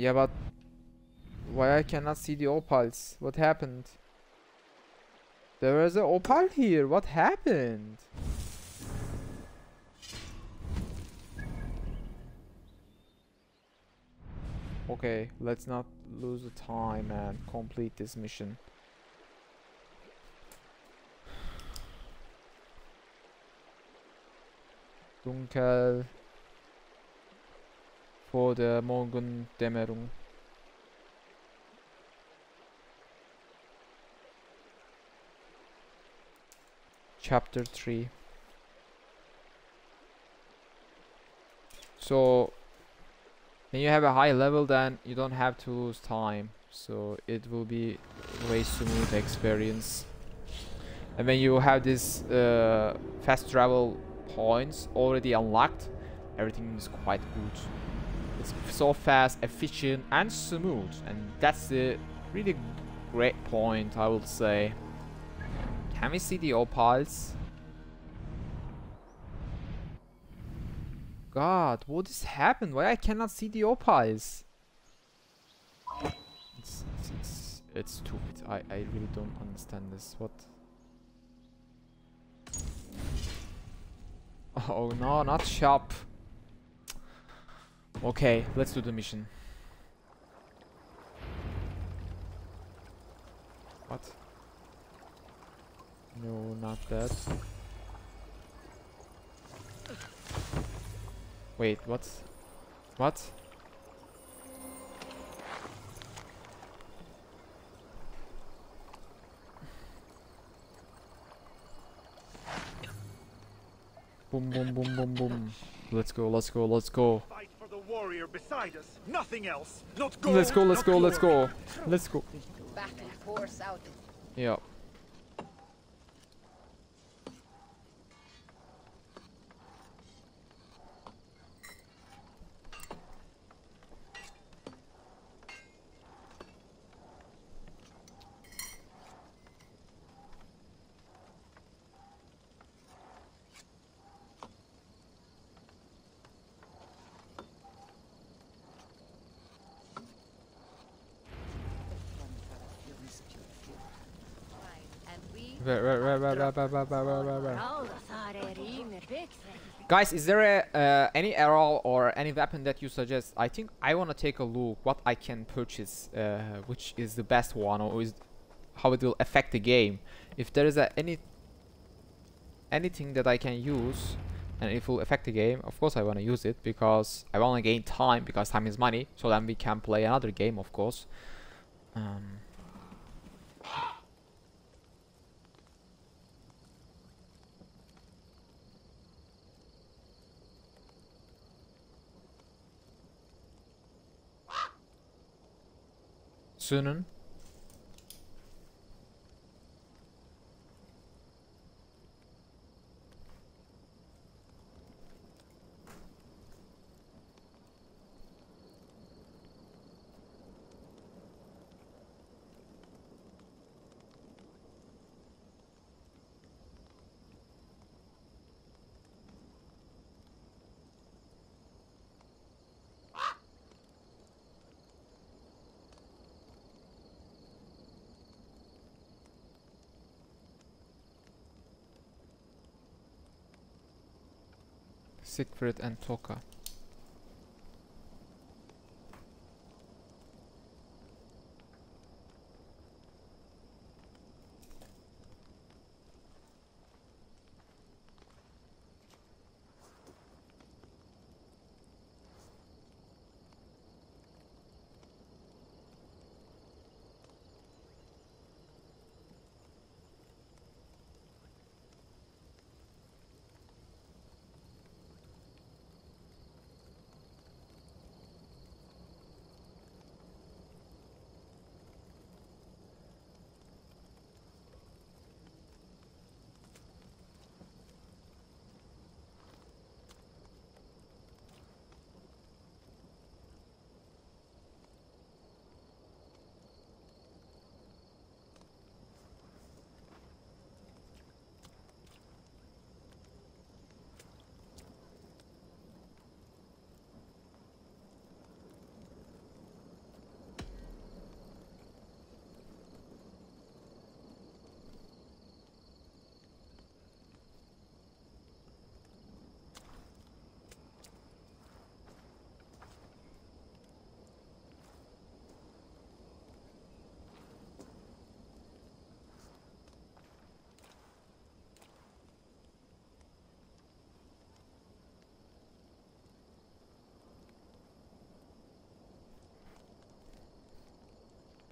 Yeah, but why I cannot see the opals? What happened? There is an opal here. What happened? Okay, let's not lose the time and complete this mission. Dunkel vor der Morgendämmerung. Chapter 3 So when you have a high level then you don't have to lose time. So it will be way smooth experience. And when you have this uh, fast travel points already unlocked everything is quite good it's so fast efficient and smooth and that's the really great point I would say can we see the opals God, what has happened? Why I cannot see the opals? It's, it's, it's, it's stupid. I, I really don't understand this. What? Oh no, not shop. Okay, let's do the mission. What? No, not that. Wait, what? What? Boom, boom, boom, boom, boom. Let's go, let's go, let's go. Fight warrior beside us. Nothing else. Not gold, Let's go, let's not go, let's go. Let's go. Battle force out. Yeah. Guys, is there a, uh, any arrow or any weapon that you suggest? I think I want to take a look what I can purchase, uh, which is the best one or is how it will affect the game. If there is a, any anything that I can use and it will affect the game, of course I want to use it because I want to gain time because time is money. So then we can play another game, of course. Um, anzünden. Sigfred and Toka.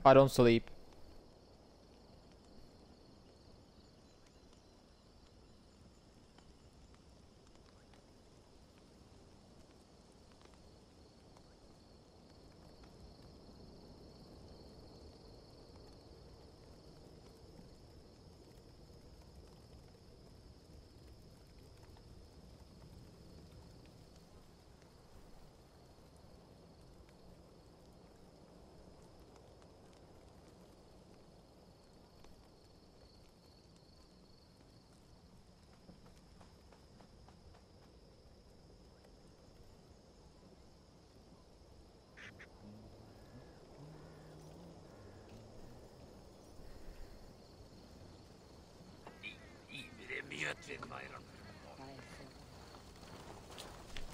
I don't sleep.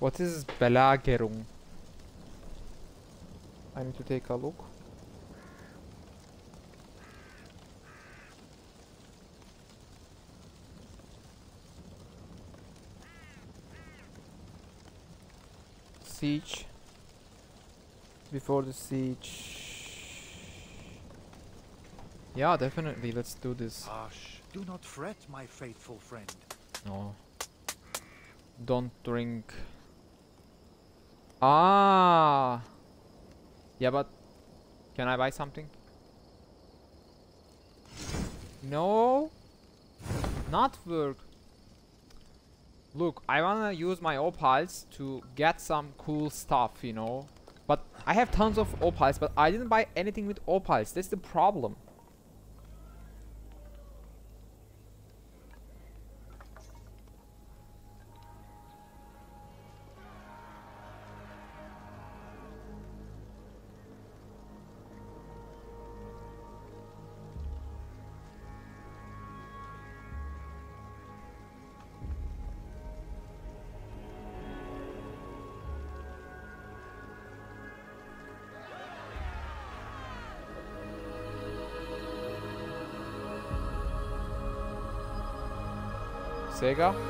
What is Belagerung? I need to take a look. Siege. Before the siege. Yeah, definitely. Let's do this. Hush. Do not fret, my faithful friend. No. Don't drink. Ah. Yeah, but can I buy something? No. Not work. Look, I wanna use my opals to get some cool stuff, you know. But I have tons of opals, but I didn't buy anything with opals. That's the problem. Sega.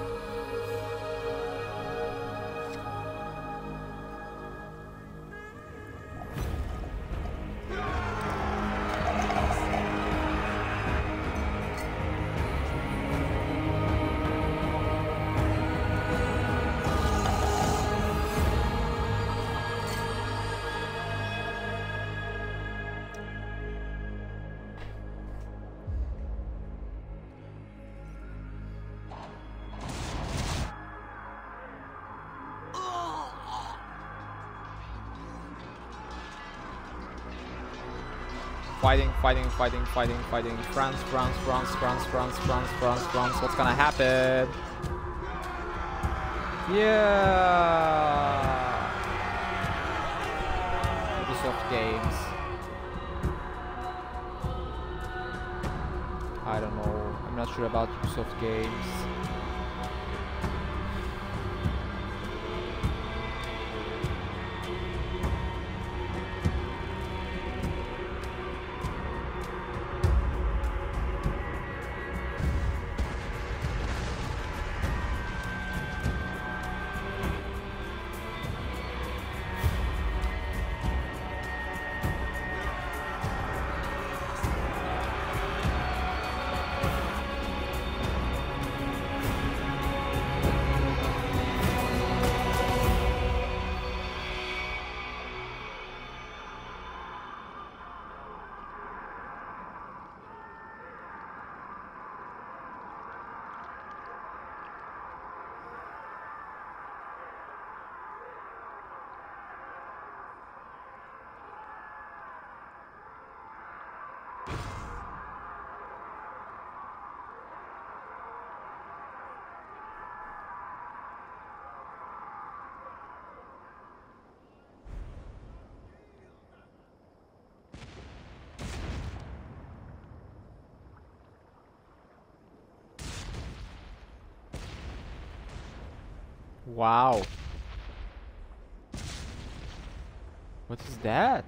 Fighting, fighting, fighting, fighting. France, France, France, France, France, France, France, France. What's gonna happen? Yeah. Ubisoft games. I don't know. I'm not sure about Ubisoft games. Wow. What is that?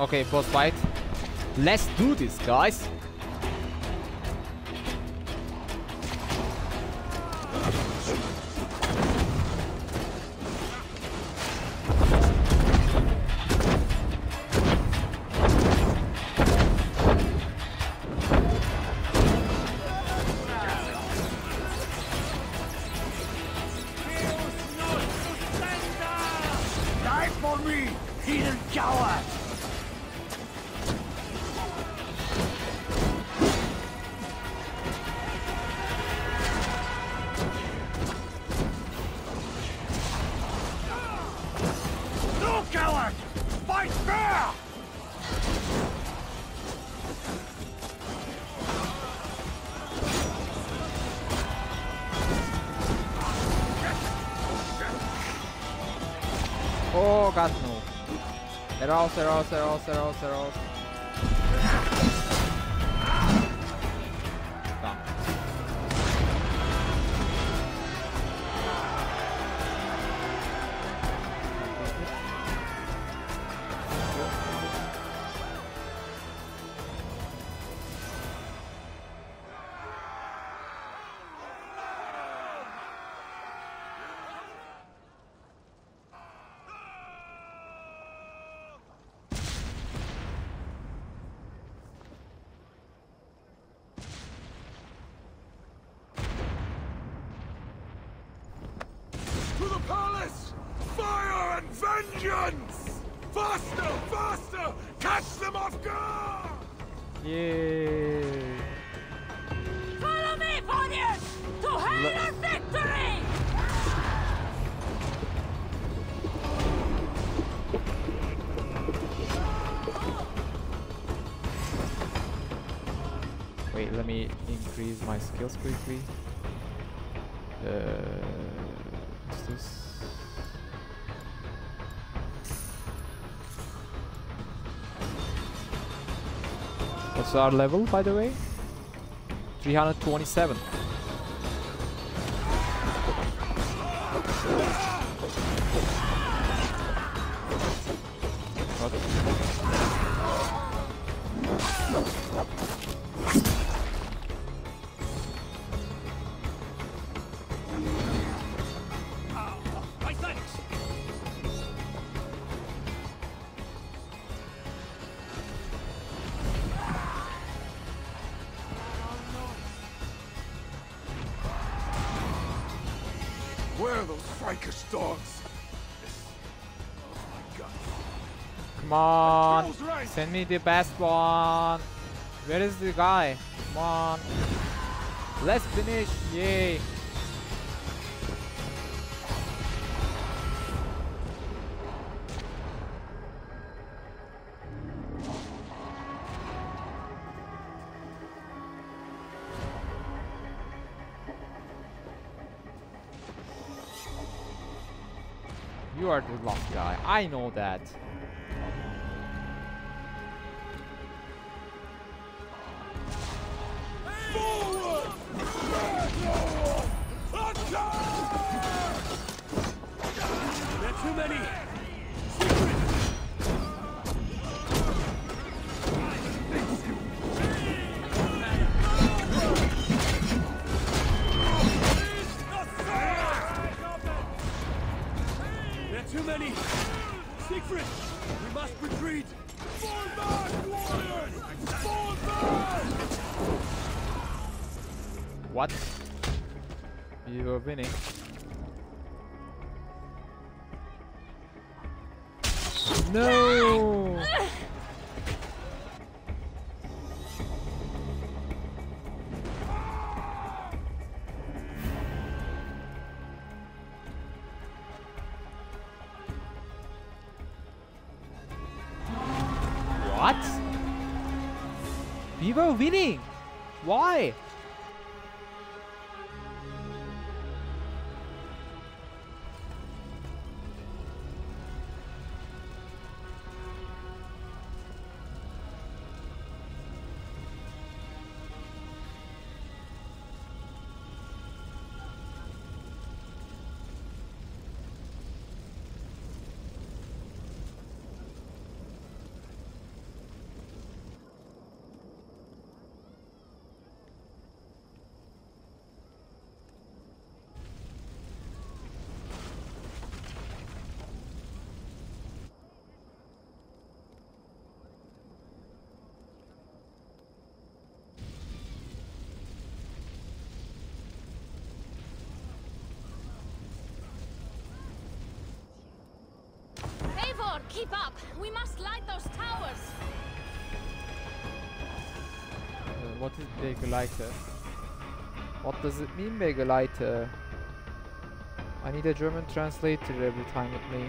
Okay, boss fight. Let's do this, guys. Arrows, arrows, arrows, arrows, skills quickly. Uh, what's this? What's our level, by the way? 327. The best one! Where is the guy? Come on! Let's finish! Yay! You are the last guy. I know that. What? You are winning. No! What? We were winning! Why? Keep up. We must light those towers. Uh, what is Begleiter? What does it mean, Begleiter? I need a German translator every time with me.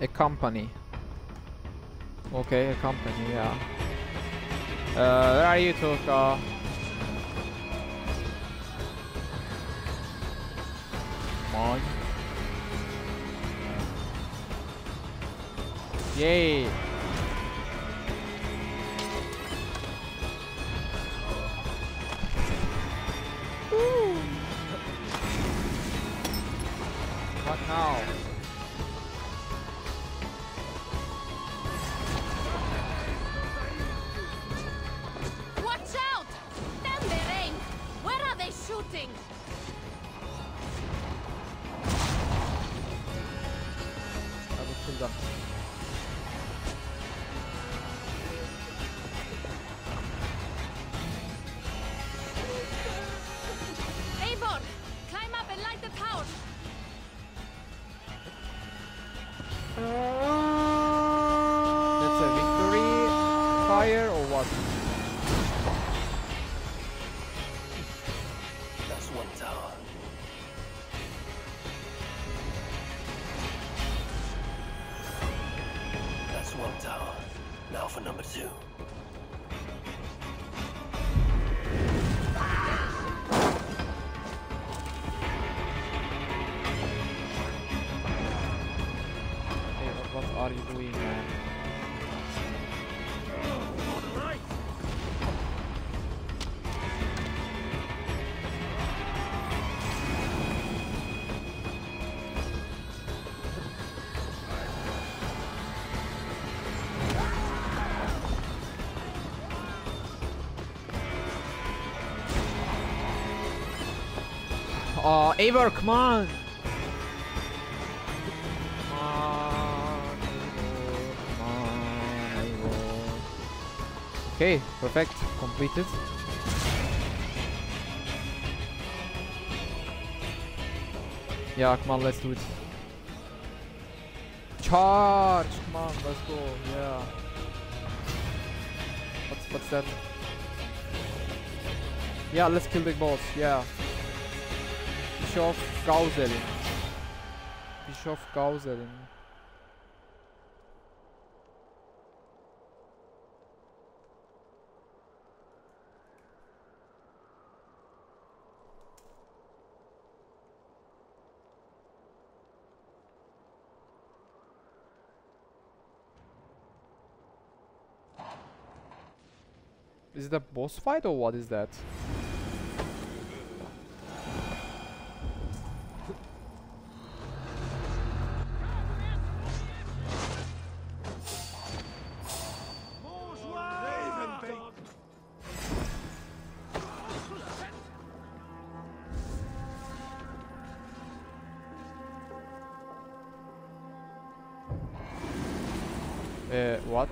A company. Okay, a company, yeah. Uh, where are you, Toka? On. Yay! Eivor, come on! Okay, perfect, completed. Yeah, come on, let's do it. Charge! Come on, let's go. Yeah. What's what's that? Yeah, let's kill the boss. Yeah. Bischof Gauzelin. Bischof Gauzelin. Is it a boss fight or what is that? Uh, what?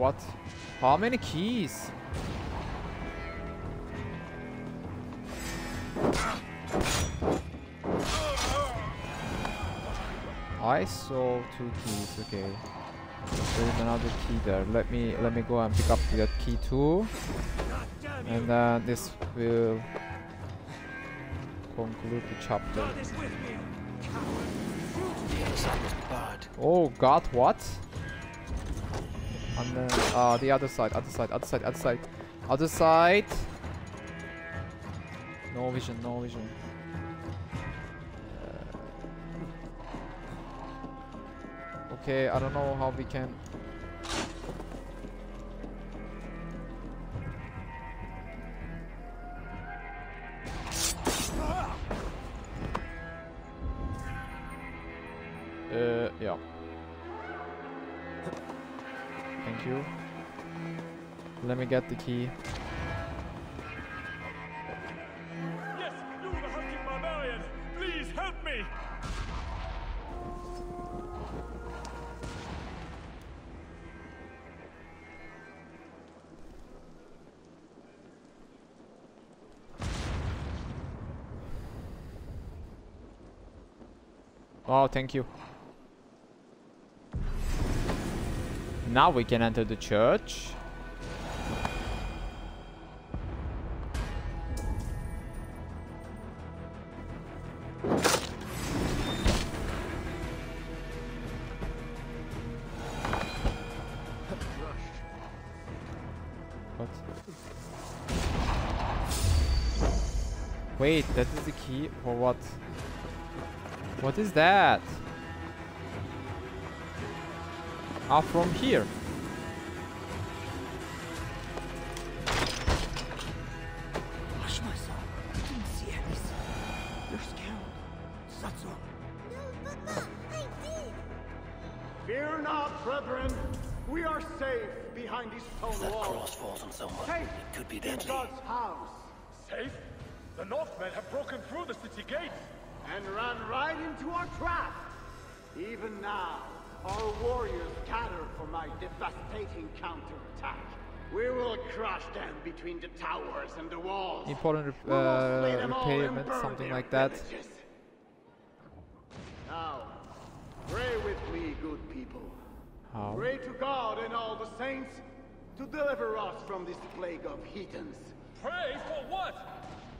What? How many keys? I saw two keys, okay. There is another key there. Let me let me go and pick up that key too. And then this will conclude the chapter. The other side must be barred. Oh god, what? Uh the other side, other side, other side, other side. Other side. No vision, no vision. Uh, okay, I don't know how we can key. Yes, you the hunting barbarians! Please help me! Oh, thank you. Now we can enter the church. For what? What is that? Ah, from here. That. Now, pray with me, good people. How? Pray to God and all the saints to deliver us from this plague of heathens. Pray for what?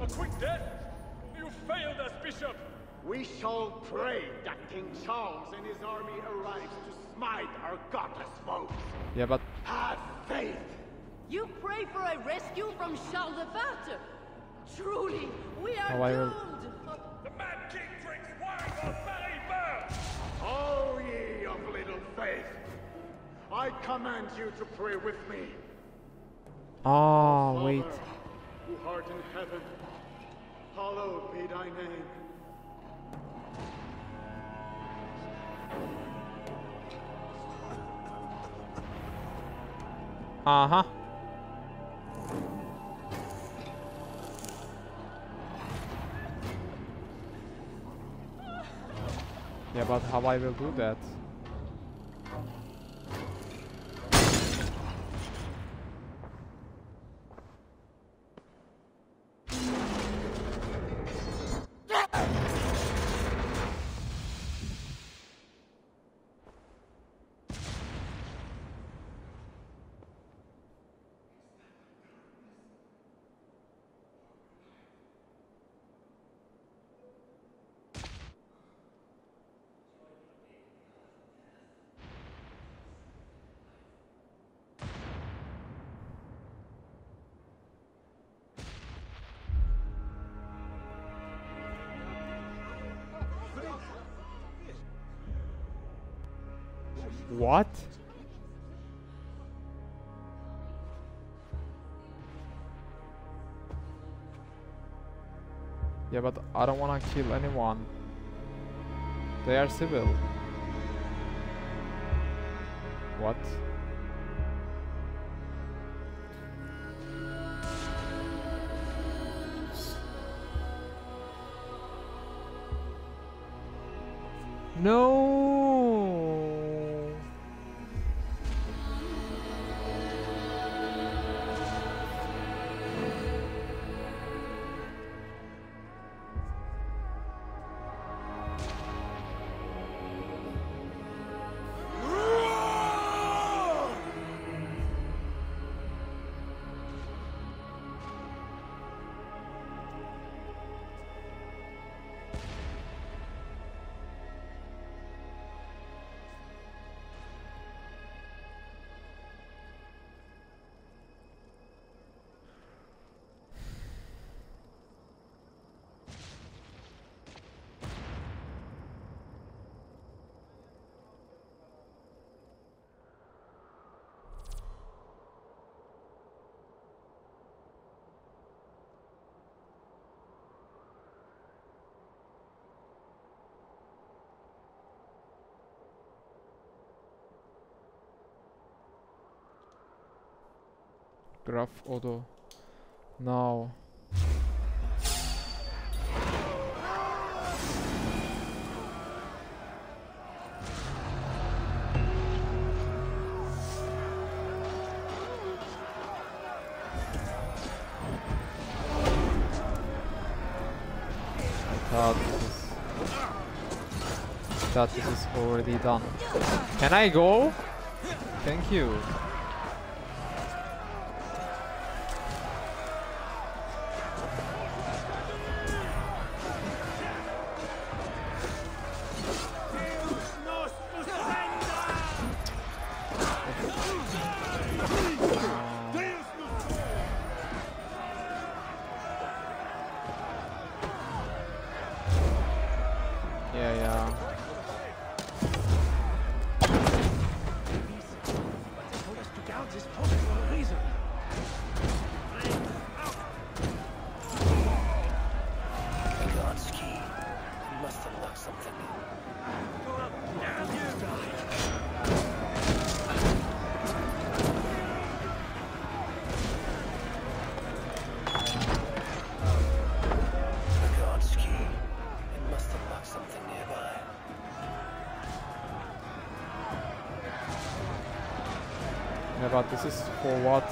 A quick death? You failed us, Bishop! We shall pray that King Charles and his army arrives to smite our godless foes. Yeah, but Have faith. You pray for a rescue from Charles the Fat? Truly, we are Oh, I doomed! The Mad King drinks wine while Paris burns! O ye of little faith, I command you to pray with me. oh wait. Father, who art in heaven, hallowed be thy name. Uh Yeah, but how I will do that? What? Yeah, but I don't wanna kill anyone. They are civil. What? No. Graf Odo. Now. thought this is already done. Can I go? Thank you. But this is for what?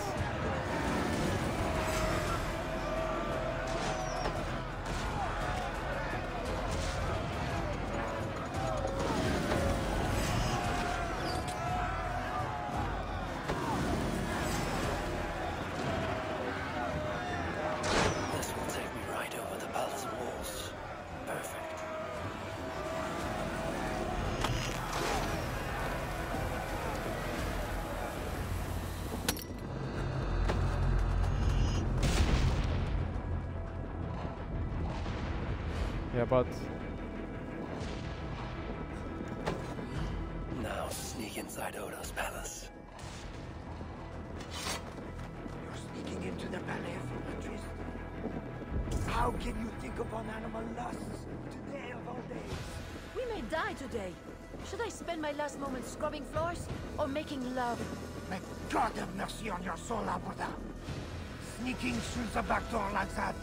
Love? May God have mercy on your soul, Alberta. Sneaking through the back door like that.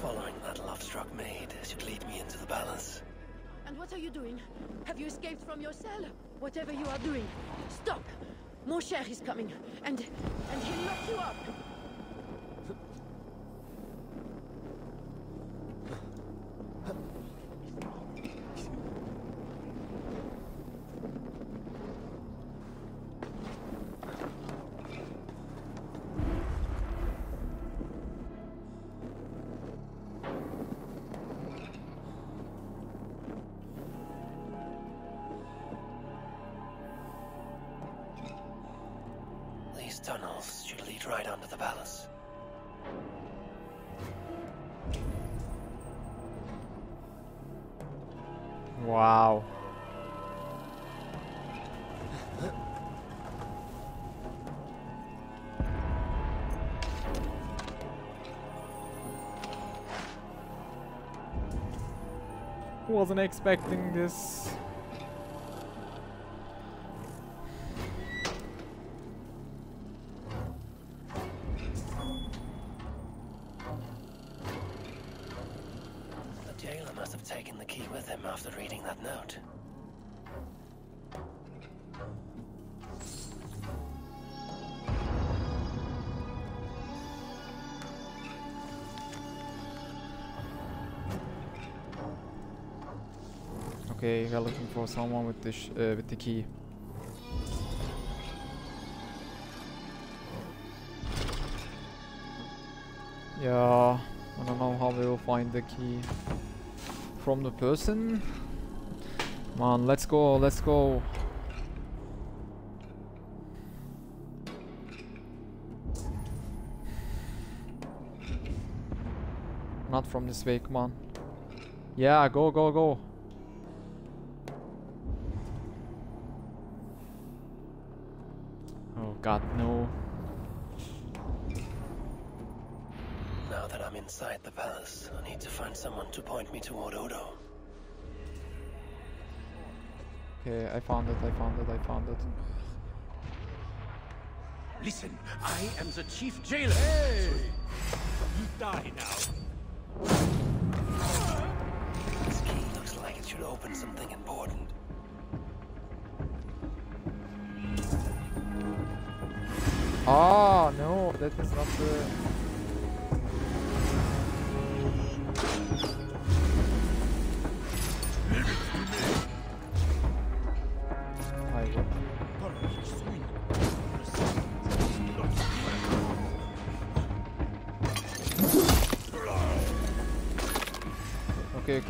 Following that love-struck maid should lead me into the palace. And what are you doing? Have you escaped from your cell? Whatever you are doing, stop! Mon cher is coming, and and he'll lock you up. Wasn't expecting this. Okay, we're looking for someone with the sh uh, with the key. Yeah, I don't know how we will find the key from the person. Man, let's go, let's go. Not from this way, come on. Yeah, go, go, go. Found it, I found it, I found it. Listen, I am the chief jailer. Hey! You die now. This key looks like it should open something important. Oh no, that is not the.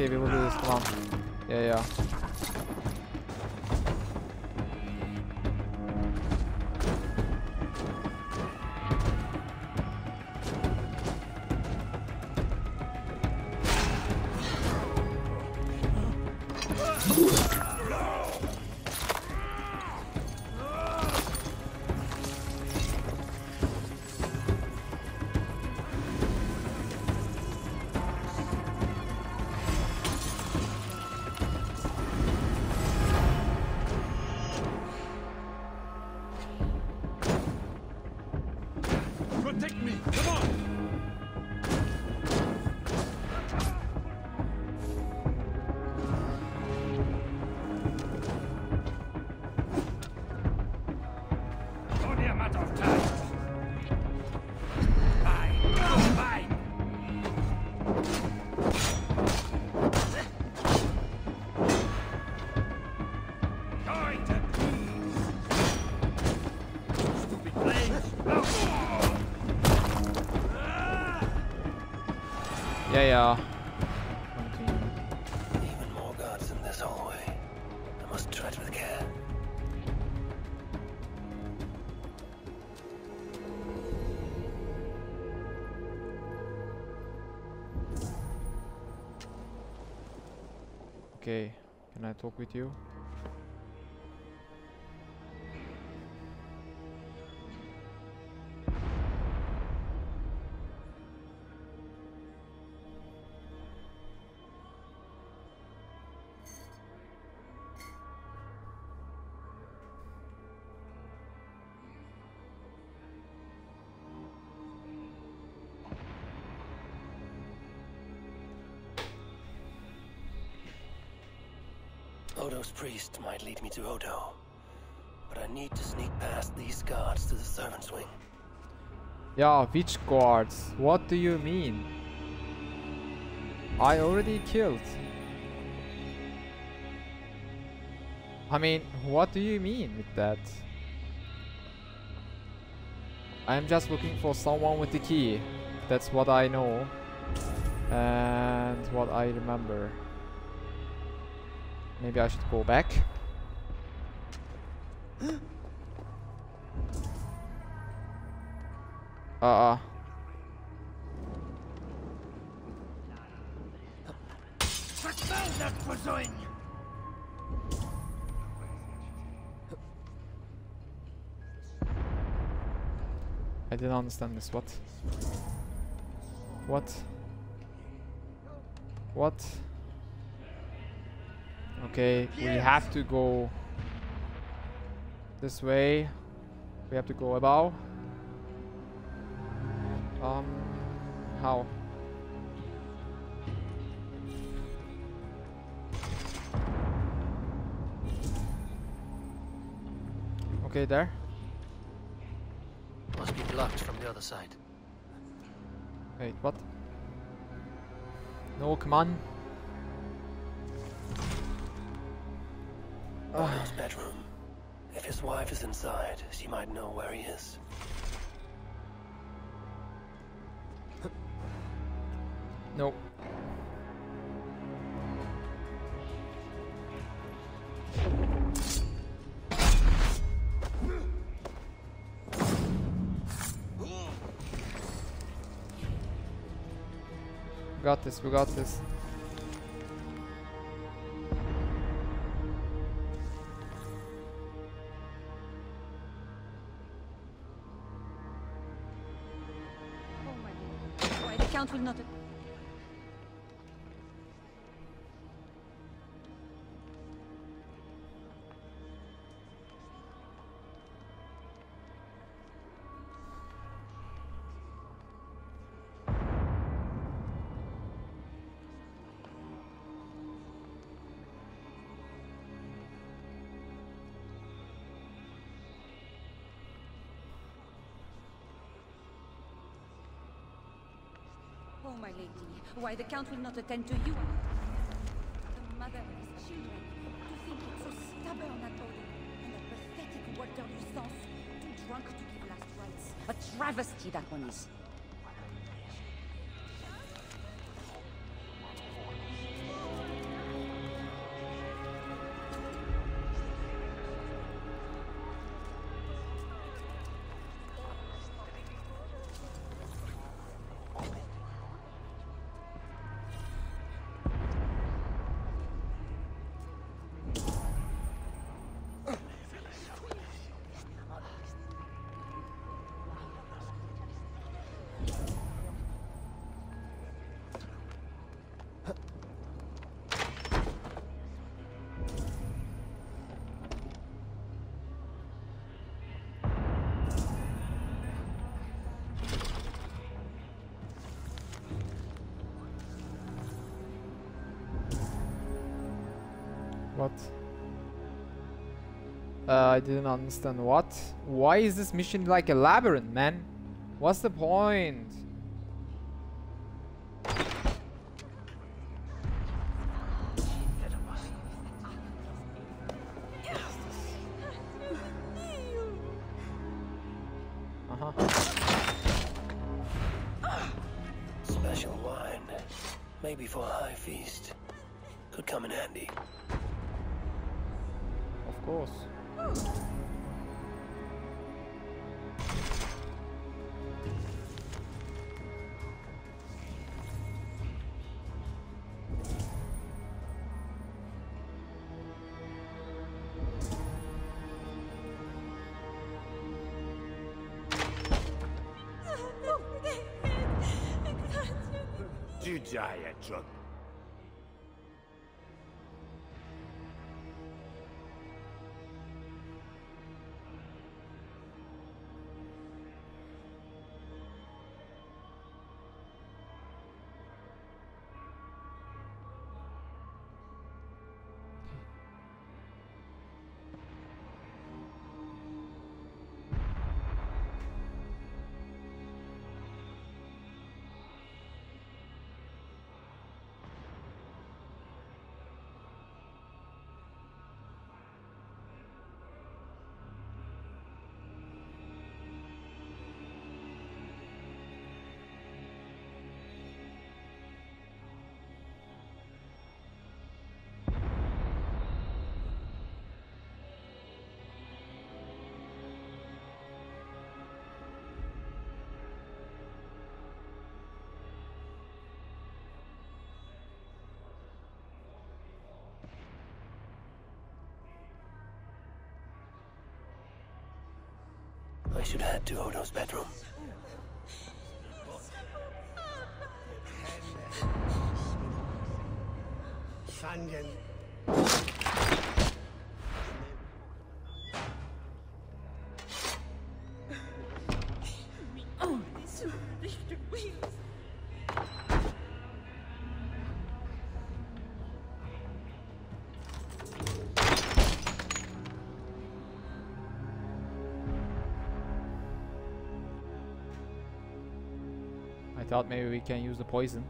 Okay, we will do this. Come on. Yeah, yeah. Talk with you? Odo's priest might lead me to Odo. But I need to sneak past these guards to the servants' wing. Yeah, which guards? What do you mean? I already killed. I mean, what do you mean with that? I'm just looking for someone with the key. That's what I know. And what I remember. Maybe I should go back. Uh-uh. I didn't understand this. What? What? What? Okay, we have to go this way. We have to go above. Um, how? Okay, there. Must be blocked from the other side. Wait, what? No, come on. Inside, she might know where he is. Nope. We got this, we got this. Why the Count will not attend to you. The mother of his children. To think it's so stubborn at Odin. And that pathetic Walter Sens, too drunk to give last rites. A travesty, that one is. I didn't understand what? Why is this mission like a labyrinth, man? What's the point? Du die I should head to Odo's bedroom. Sangen. Thought maybe we can use the poison.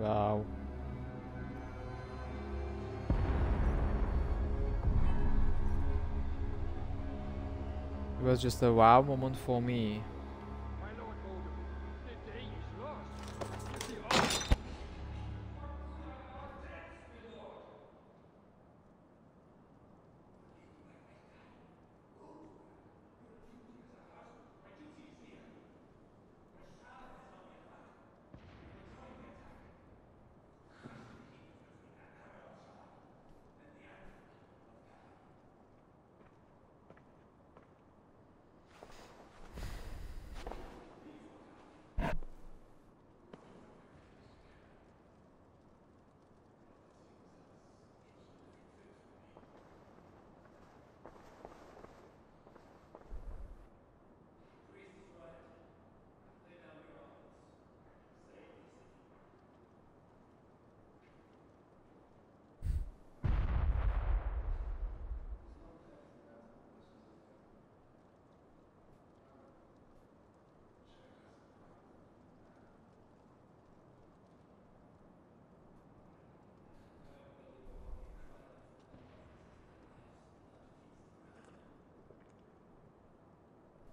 Wow. It was just a wow moment for me.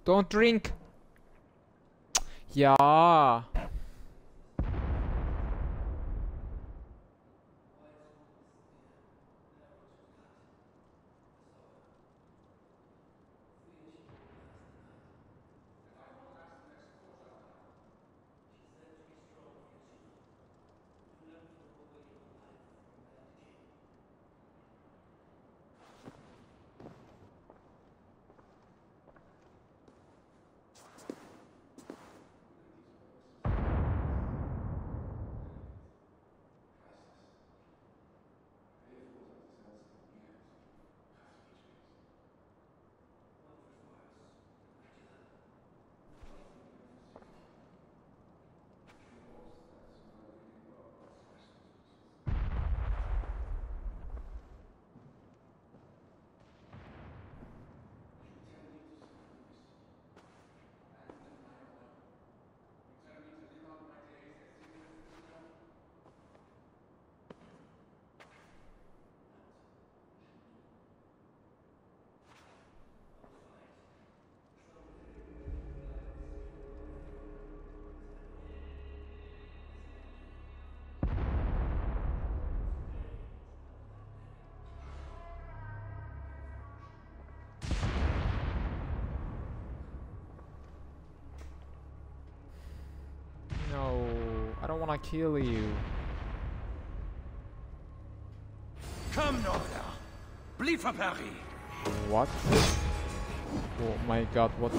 Don't drink. Ja. No, I don't want to kill you. Come, Norda. Bli for Paris. What? Oh my god, what?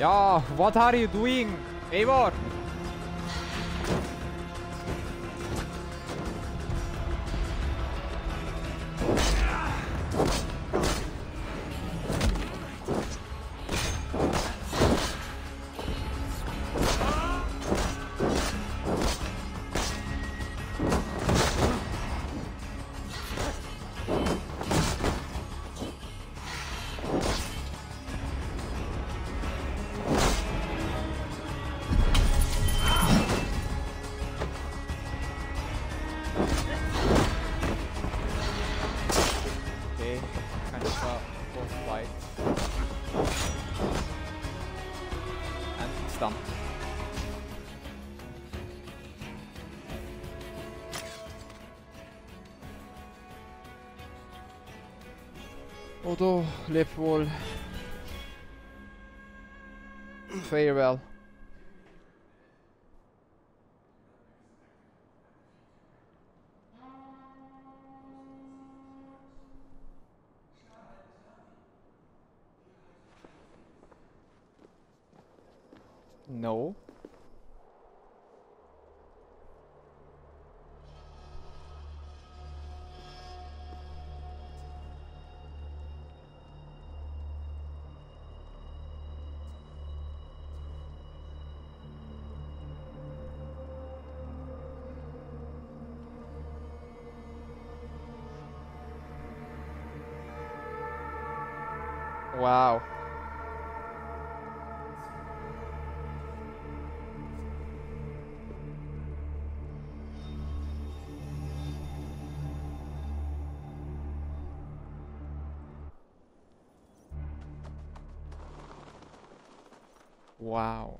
Yeah, what are you doing? Eivor! Da Leopold Farewell. Wow.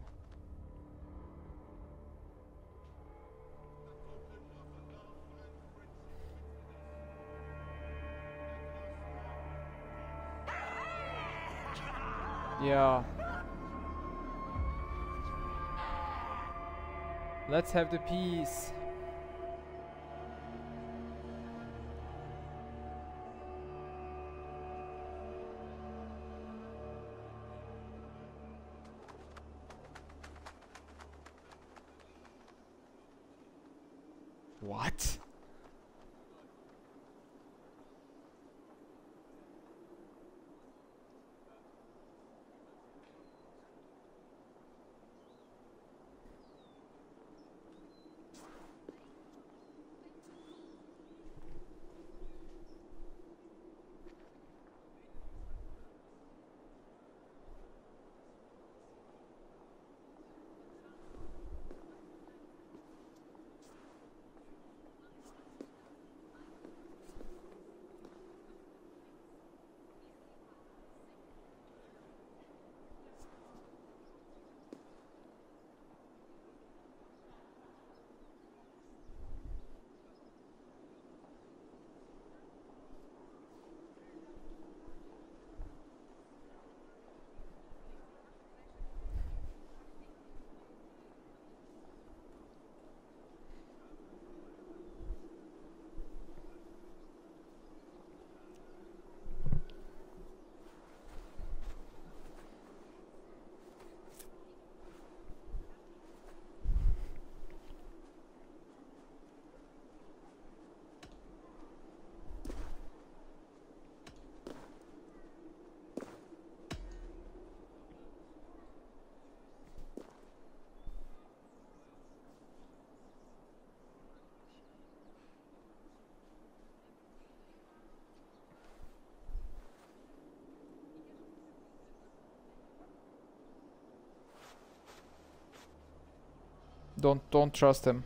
Yeah. Let's have the peace. Don't don't trust him.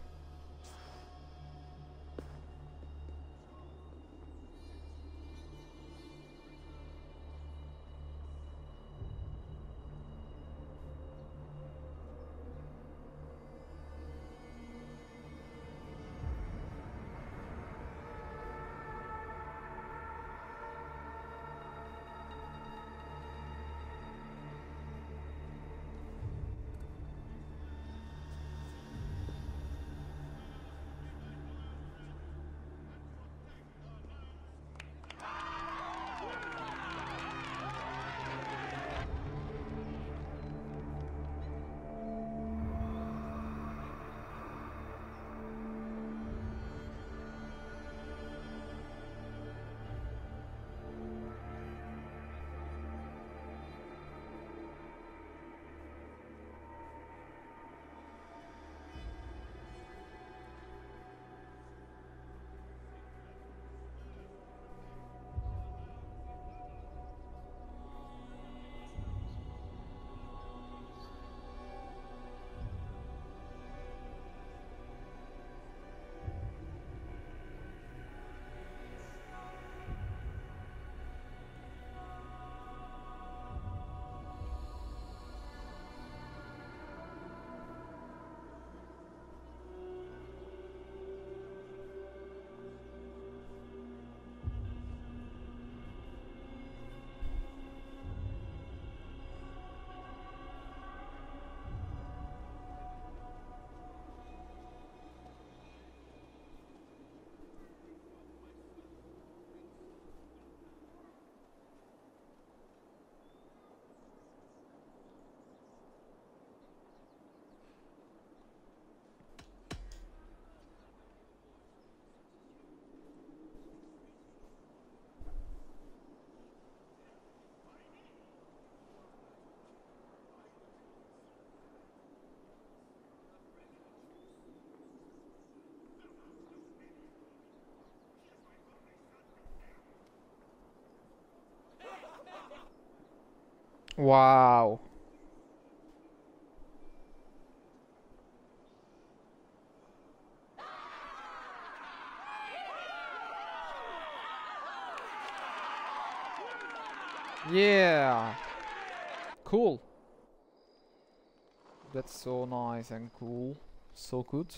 Wow. Yeah. Cool. That's so nice and cool. So good.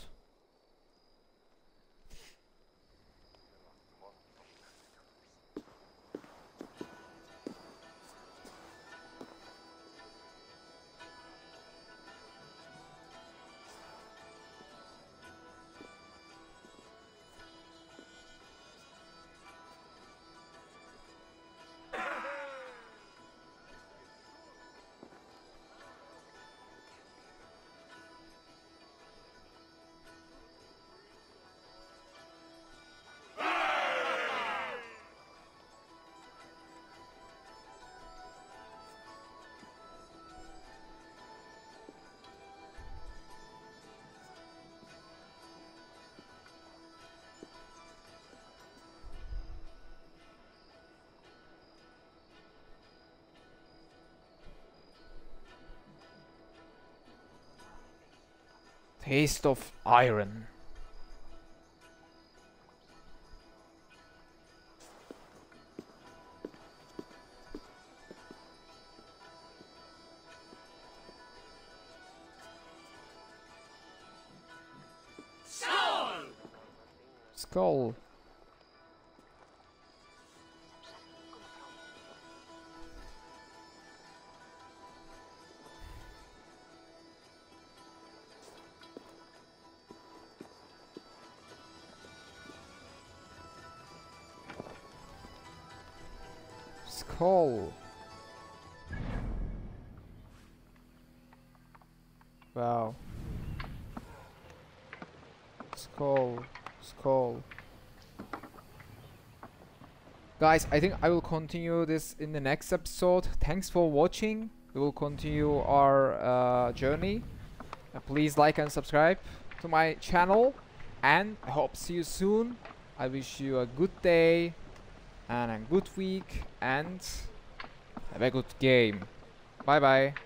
Taste of iron. Guys, I think I will continue this in the next episode. Thanks for watching. We will continue our uh, journey. Uh, please like and subscribe to my channel. And I hope see you soon. I wish you a good day and a good week and have a good game. Bye bye.